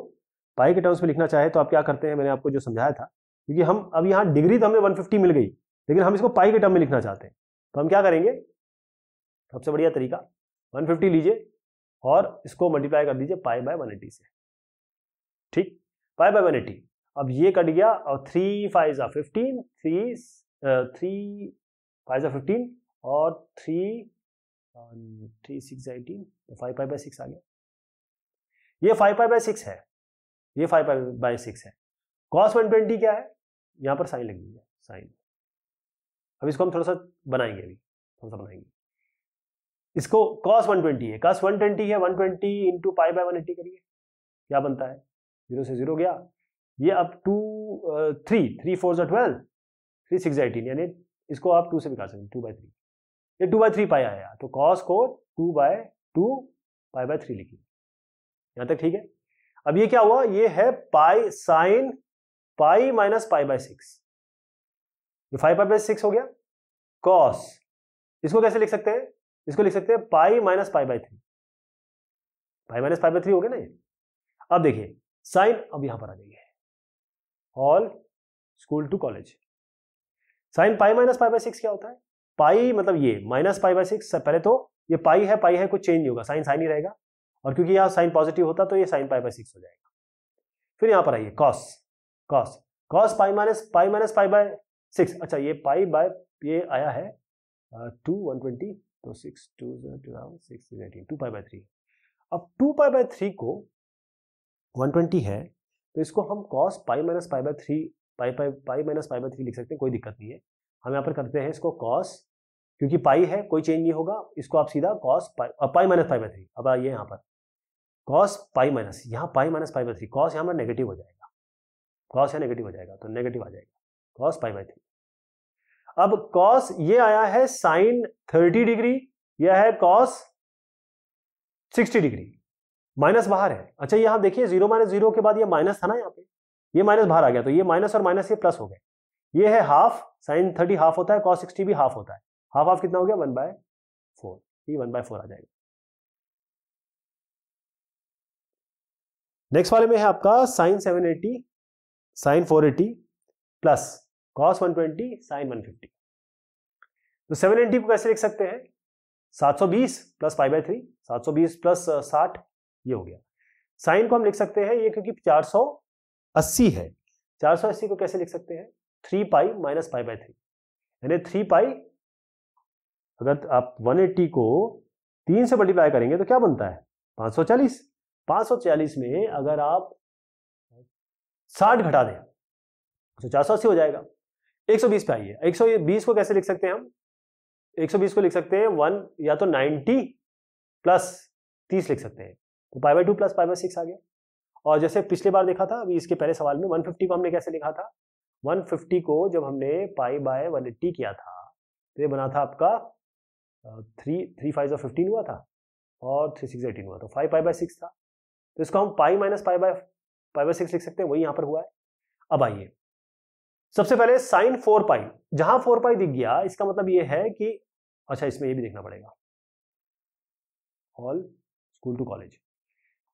Speaker 2: पाई के टर्म्स में लिखना चाहे तो आप क्या करते हैं? मैंने आपको जो समझाया था, क्योंकि हम अब यहाँ डिग्री तो हमें 150 मिल गई, लेकिन हम इसको पाई के टर्म में लिखना चाहते हैं। तो हम क्या करेंगे? सबसे बढ़िया तरीका 150 लीजिए और इसको मल्टीप्लाई कर दीजिए पाई बाय वन से। ठीक? पाई बाय वन अब ये कट गया और थ्री फाइव ज़ा फिफ्टीन थ्री थ्री फाइव ज़ा फिफ्टीन और थ्री थ्री सिक्स एटीन तो फाइव फाइव बाई सिक्स आ गया। ये फाइव फाइव बाई सिक्स है। ये फाइव फाइव बाई सिक्स है। कॉस वन ट्वेंटी क्या है? यहाँ पर साइन लग दीजिए साइन अब इसको हम थोड़ा सा बनाएँगे अभी, थोड़ा सा बनाएँगे। इसको कॉस वन ट्वेंटी है। कॉस वन ट्वेंटी है one twenty into pi by one eighty करिए। क्या बनता है? ज़ीरो से ज़ीरो गया। ये अब टू थ्री थ्री फोर जो ट्वेल्व थ्री सिक्स एटीन यानी इसको आप टू से कर सकते टू बाई थ्री ये टू बाई थ्री पाई आया तो कॉस को two by two pi by three लिखिए। यहाँ तक ठीक है? अब ये क्या हुआ? ये है pi sine pi minus pi by six five pi by six हो गया। कॉस इसको कैसे लिख सकते हैं? इसको लिख सकते हैं pi minus pi by three pi minus pi by three हो गया ना ये? अब देखिए साइन अब यहाँ पर आ जाइए। All school to college sine pi minus pi by six क्या होता है? पाई मतलब ये माइनस पाई बाई सिक्स पहले तो ये पाई है पाई है, कुछ चेंज नहीं होगा। साइन साइन ही रहेगा। और क्योंकि यहाँ साइन पॉजिटिव होता तो ये साइन पाई बाई सिक्स हो जाएगा। फिर यहाँ पर आइए cos cos cos pi minus pi minus pi by six. अच्छा ये पाई बाय, ये आया है टू वन ट्वेंटी तो six two twelve six eighteen two pi by three अब टू पाई बाई थ्री को वन ट्वेंटी है तो इसको हम cos pi minus pi by three pi pi pi minus pi by three लिख सकते हैं, कोई दिक्कत नहीं है। हम यहाँ पर करते हैं इसको कॉस क्योंकि पाई है, कोई चेंज नहीं होगा, इसको आप सीधा cos pi pi minus pi by three अब आइए यहाँ पर। कॉस पाई माइनस यहाँ pi minus pi by three cos यहाँ पर नेगेटिव हो जाएगा। कॉस यहाँ नेगेटिव हो जाएगा तो नेगेटिव आ जाएगा। कॉस पाई बाई थ्री अब कॉस ये आया है साइन थर्टी डिग्री यह है कॉस सिक्सटी डिग्री माइनस बाहर है। अच्छा यहाँ देखिए ज़ीरो माइनस ज़ीरो के बाद ये माइनस था ना यहाँ पे। ये माइनस बाहर आ गया तो ये माइनस और माइनस ये प्लस हो गए। ये है हाफ़ साइन थर्टी हाफ़ होता है कॉस सिक्सटी भी हाफ़ होता है। हाफ़ हाफ़ कितना हो गया? वन बाय फोर ये वन बाय फोर आ जाएगा। नेक्स्ट वाले में है आपका sine seven eighty sine four eighty plus cos 120 sine 150 तो 780 को कैसे लिख सकते हैं? 720 प्लस फाइव बाई थ्री सात सौ बीस प्लस साठ, ये हो गया। साइन को हम लिख सकते हैं ये क्योंकि 480 है। 480 को कैसे लिख सकते हैं? Three pi minus five by three यानी थ्री पाई अगर आप 180 को तीन से मल्टीप्लाई करेंगे तो क्या बनता है? 540 540 में अगर आप 60 घटा दें तो 480 हो जाएगा। 120 पे आइए। 120 को कैसे लिख सकते हैं हम? 120 को लिख सकते हैं वन या तो 90 प्लस 30 लिख सकते हैं। तो pi by two plus pi by six आ गया। और जैसे पिछले बार देखा था, अभी इसके पहले सवाल में 150 को हमने कैसे लिखा था? 150 को जब हमने पाई बाय वन किया था तो ये बना था आपका थ्री थ्री फाइव जो फिफ्टीन हुआ था और थ्री सिक्स एटीन हुआ था। फाइव पाई बाय सिक्स था। तो इसको हम pi minus pi by pi by six लिख सकते हैं, वही यहाँ पर हुआ है। अब आइए। सबसे पहले साइन फोर पाई जहाँ फोर पाई दिख गया, इसका मतलब ये है कि अच्छा इसमें ये भी देखना पड़ेगा। All school to college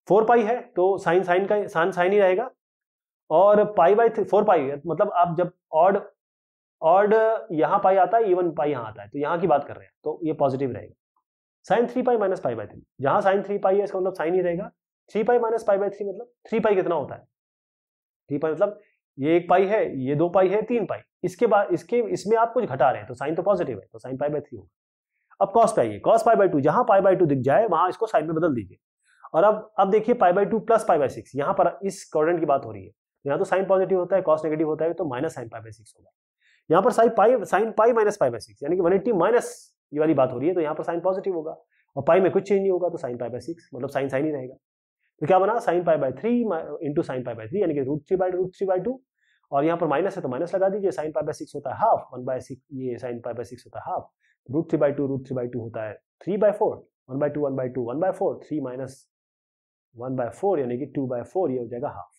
Speaker 2: four pi है तो साइन साइन का साइन साइन ही रहेगा। और पाई बाई फोर पाई है मतलब आप जब ऑड ऑड यहाँ पाई आता है इवन पाई यहाँ आता है तो यहाँ की बात कर रहे हैं तो ये पॉजिटिव रहेगा। Sine three pi minus pi by three जहाँ साइन थ्री पाई है, इसका मतलब साइन ही रहेगा। Three pi minus pi by three मतलब थ्री पाई कितना होता है? थ्री पाई मतलब ये एक पाई है, ये दो पाई है, तीन पाई। इसके बाद, इसके, इसमें आप कुछ घटा रहे हैं तो साइन तो पॉजिटिव है तो साइन पाई बाई थ्री होगा। अब कॉस पे आइए कॉस पाई बाई टू, जहाँ पाई बाई टू दिख जाए, वहाँ इसको साइन में बदल दीजिए। और अब अब देखिए pi by two plus pi by six यहाँ पर इस कॉर्डेंट की बात हो रही है। यहाँ तो साइन पॉजिटिव होता है कॉस नेगेटिव होता है तो minus sine pi by six होगा। यहाँ पर sine pi sine pi minus pi by six यानी कि वन एट्टी माइनस ये वाली बात हो रही है तो यहाँ पर साइन पॉजिटिव होगा। और पाई में कुछ चेंज नहीं होगा तो साइन पाई बाई सिक्स मतलब साइन साइन ही रहेगा। तो क्या बना? Sine pi by three into sine pi by three यानी कि root three by root three by two और यहाँ पर माइनस है तो माइनस लगा दीजिए साइन पाई बाई सिक्स होता है हाफ़ वन बाय सिक्स ये साइन पाई बाई सिक्स होता है half root three by two root three by two होता है three by four one by two one by two one by four three minus one by four यानी कि to by four ये हो जाएगा half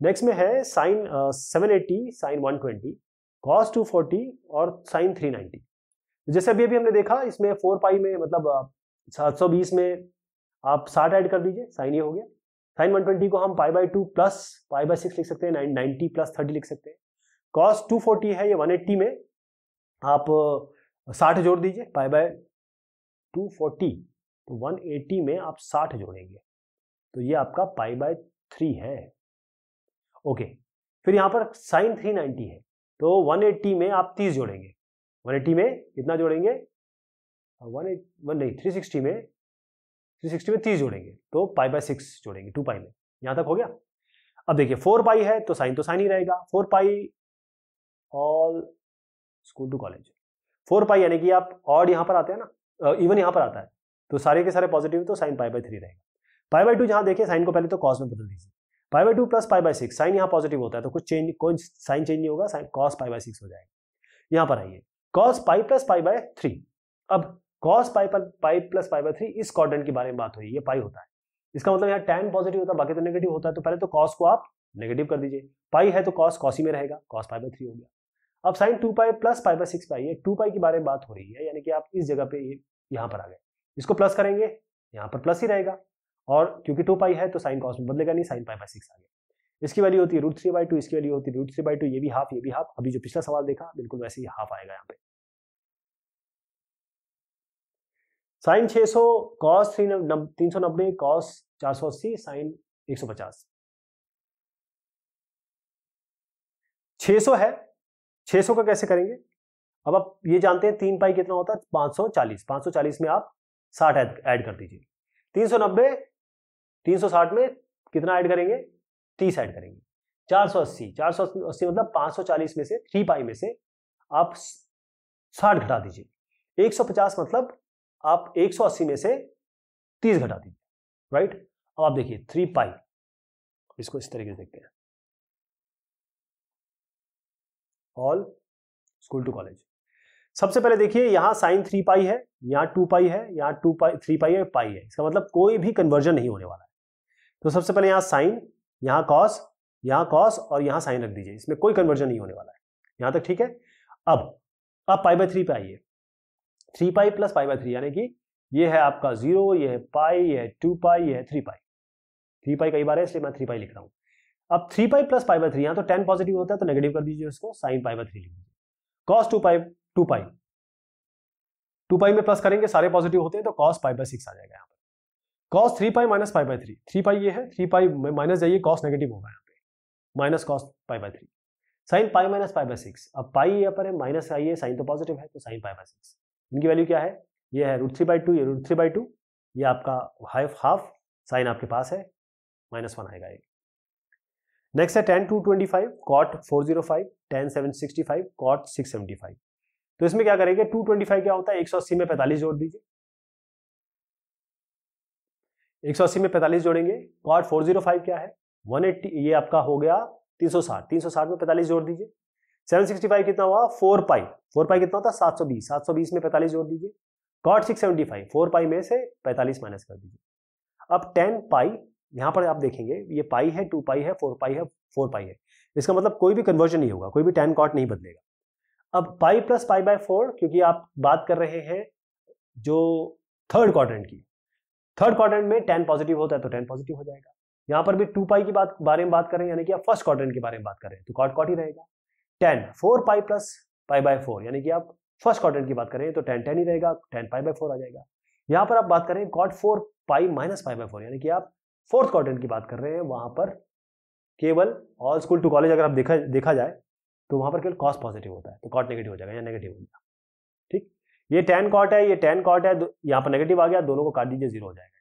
Speaker 2: next में है sine seven eighty sine one twenty cos two forty और sine three ninety जैसे अभी अभी हमने देखा, इसमें फोर पाई में मतलब सात सौ बीस में आप साठ ऐड कर दीजिए, साइन ये हो गया। साइन वन ट्वेंटी को हम pi by two plus pi by six लिख सकते हैं नाइनटी प्लस थर्टी लिख सकते हैं। कॉस टू फोर्टी है ये वन एट्टी में, आप साठ जोड़ दीजिए पाई बाय टू फोर्टी तो वन एट्टी में आप साठ जोड़ेंगे। तो ये आपका पाई बाय थ्री है। ओके, फिर यहाँ पर साइन थ्री नाइनटी है तो वन एट्टी में आप तीस जोड़ेंगे। वन एट्टी में कितना जोड़ेंगे? वन एट, वन नहीं थ्री सिक्सटी में थ्री सिक्सटी में तीस जोड़ेंगे तो पाई बाय सिक्स जोड़ेंगे टू पाई में। यहाँ तक हो गया? अब देखिए फोर पाई है तो साइन तो साइन ही रहेगा। Four pi all school to college four pi यानी कि आप ऑड यहाँ पर आते हैं ना इवन यहाँ पर आता है तो सारे के सारे पॉजिटिव तो साइन पाई बाय थ्री रहेगा। पाई बाय टू जहाँ देखिए, साइन को पहले तो कॉस में बदल दीजिए। Pi by two plus pi by six sine यहाँ पॉजिटिव होता है तो कुछ चेंज कोई साइन चेंज नहीं होगा, sine cos pi by six हो जाएगा। यहाँ पर आइए। Cos pi plus pi by three अब कॉस पाई पर pi plus pi by three इस क्वाड्रेंट के बारे में बात हुई ये पाई होता है। इसका मतलब यहाँ टेन पॉजिटिव होता है, बाकी तो नेगेटिव होता है तो पहले तो कॉस को आप नेगेटिव कर दीजिए। पाई है तो कॉस कॉस ही में रहेगा कॉस पाई बाय थ्री हो गया। अब sine two pi plus pi by six pi है टू पाई के बारे में बात हो रही है, यानी कि आप इस जगह पे यहाँ पर आ गए। इसको प्लस करेंगे, यहाँ पर प्लस ही रहेगा। और क्योंकि टू पाई है तो साइन कॉस में बदलेगा नहीं साइन पाई बाय सिक्स आ गया। इसकी वैल्यू होती है रूट थ्री बाई टू इसकी वैल्यू होती है रूट थ्री बाई टू ये भी हाफ़ ये भी हाफ़ अभी जो पिछला सवाल देखा, बिल्कुल वैसे ही हाफ़ आएगा यहाँ पे। साइन 600 सौ कॉस थ्री तीन सौ नब्बे कॉस चार सौ अस्सी, साइन एक सौ पचास। छह सौ है, छह सौ का कैसे करेंगे? अब आप ये जानते हैं तीन पाई कितना होता है? पाँच सौ चालीस। पाँच सौ चालीस में आप साठ ऐड कर दीजिए। तीन सौ नब्बे, तीन सौ साठ में कितना ऐड करेंगे? तीस ऐड करेंगे। चार सौ अस्सी, चार सौ अस्सी मतलब पाँच सौ चालीस में से, थ्री पाई में से आप साठ घटा दीजिए। एक सौ पचास मतलब आप 180 में से 30 घटा दीजिए राइट अब आप देखिए, थ्री पाई। इसको इस तरीके से देखते हैं। ऑल स्कूल टू कॉलेज सबसे पहले देखिए, यहाँ साइन थ्री पाई है, यहाँ टू पाई है, यहाँ टू पाई, थ्री पाई है पाई है। इसका मतलब कोई भी कन्वर्जन नहीं होने वाला है। तो सबसे पहले यहाँ साइन यहाँ कॉस यहाँ कॉस और यहाँ साइन रख दीजिए। इसमें कोई कन्वर्जन नहीं होने वाला है। यहाँ तक ठीक है? अब अब पाई बाय थ्री पे आइए। Three pi plus pi by three यानी कि ये है आपका ज़ीरो ये है पाई ये है टू पाई ये है थ्री पाई थ्री पाई कई बार है, इसलिए मैं थ्री पाई लिख रहा हूँ। अब three pi plus pi by three यहाँ तो टेन पॉजिटिव होता है तो नेगेटिव कर दीजिए उसको साइन पाई बाई थ्री लिख दीजिए। Cos two pi two pi two pi में प्लस करेंगे, सारे पॉजिटिव होते हैं तो कॉस पाई बाई सिक्स आ जाएगा यहाँ cos three pi minus pi by three three pi ये है थ्री पाई माइनस जाइए कॉस नेगेटिव होगा यहाँ पे। Minus cos pi by three sine pi minus pi by six अब पाई यहाँ पर है माइनस है साइन तो पॉजिटिव है तो साइन पाई बाई सिक्स इनकी वैल्यू क्या है? ये है रूट थ्री बाई टू ये रूट थ्री बाई टू ये आपका हाफ़ हाफ़ साइन आपके पास है। माइनस वन आएगा ये। नेक्स्ट है tan two twenty five cot four zero five tan seven sixty five cot six seventy five तो इसमें क्या करेंगे? टू ट्वेंटी फाइव क्या होता है? एक सौ अस्सी में पैंतालीस जोड़ दीजिए। एक सौ अस्सी में पैंतालीस जोड़ेंगे। कॉट फोर ज़ीरो फाइव क्या है? वन एट्टी ये आपका हो गया तीन सौ साठ। तीन सौ साठ में पैंतालीस जोड़ दीजिए। सेवन सिक्सटी फाइव कितना हुआ? फोर पाई फोर पाई कितना होता? है सात सौ बीस। सात सौ बीस में पैंतालीस जोड़ दीजिए। Cot six seventy five four pi में से पैंतालीस माइनस कर दीजिए। अब टेन पाई यहाँ पर आप देखेंगे, ये पाई है टू पाई है फोर पाई है फोर पाई है। इसका मतलब कोई भी कन्वर्जन नहीं होगा, कोई भी टेन कॉट नहीं बदलेगा। अब pi plus pi by four क्योंकि आप बात कर रहे हैं जो थर्ड क्वाड्रेंट की। थर्ड क्वाड्रेंट में टेन पॉजिटिव होता है तो टेन पॉजिटिव हो जाएगा। यहाँ पर भी टू पाई की बात, बारे में बात करें, यानी कि आप फ़र्स्ट क्वाड्रेंट के बारे में बात करें तो कॉट कॉट ही रहेगा। Tan four pi plus pi by four यानी कि आप फ़र्स्ट क्वाड्रेंट की बात करें तो टेन टेन ही रहेगा टेन पाई बाय फोर आ जाएगा। यहाँ पर आप बात करें cot four pi minus pi by four यानी कि आप फोर्थ क्वाड्रेंट की बात कर रहे हैं, वहाँ पर केवल ऑल स्कूल टू कॉलेज अगर आप देखा देखा जाए तो वहाँ पर केवल कॉस्ट पॉजिटिव होता है तो कॉट नेगेटिव हो जाएगा या नेगेटिव हो जाएगा। ये टेन कॉट है, ये टेन कॉट है यहाँ पर नेगेटिव आ गया, दोनों को काट दीजिए ज़ीरो हो जाएगा।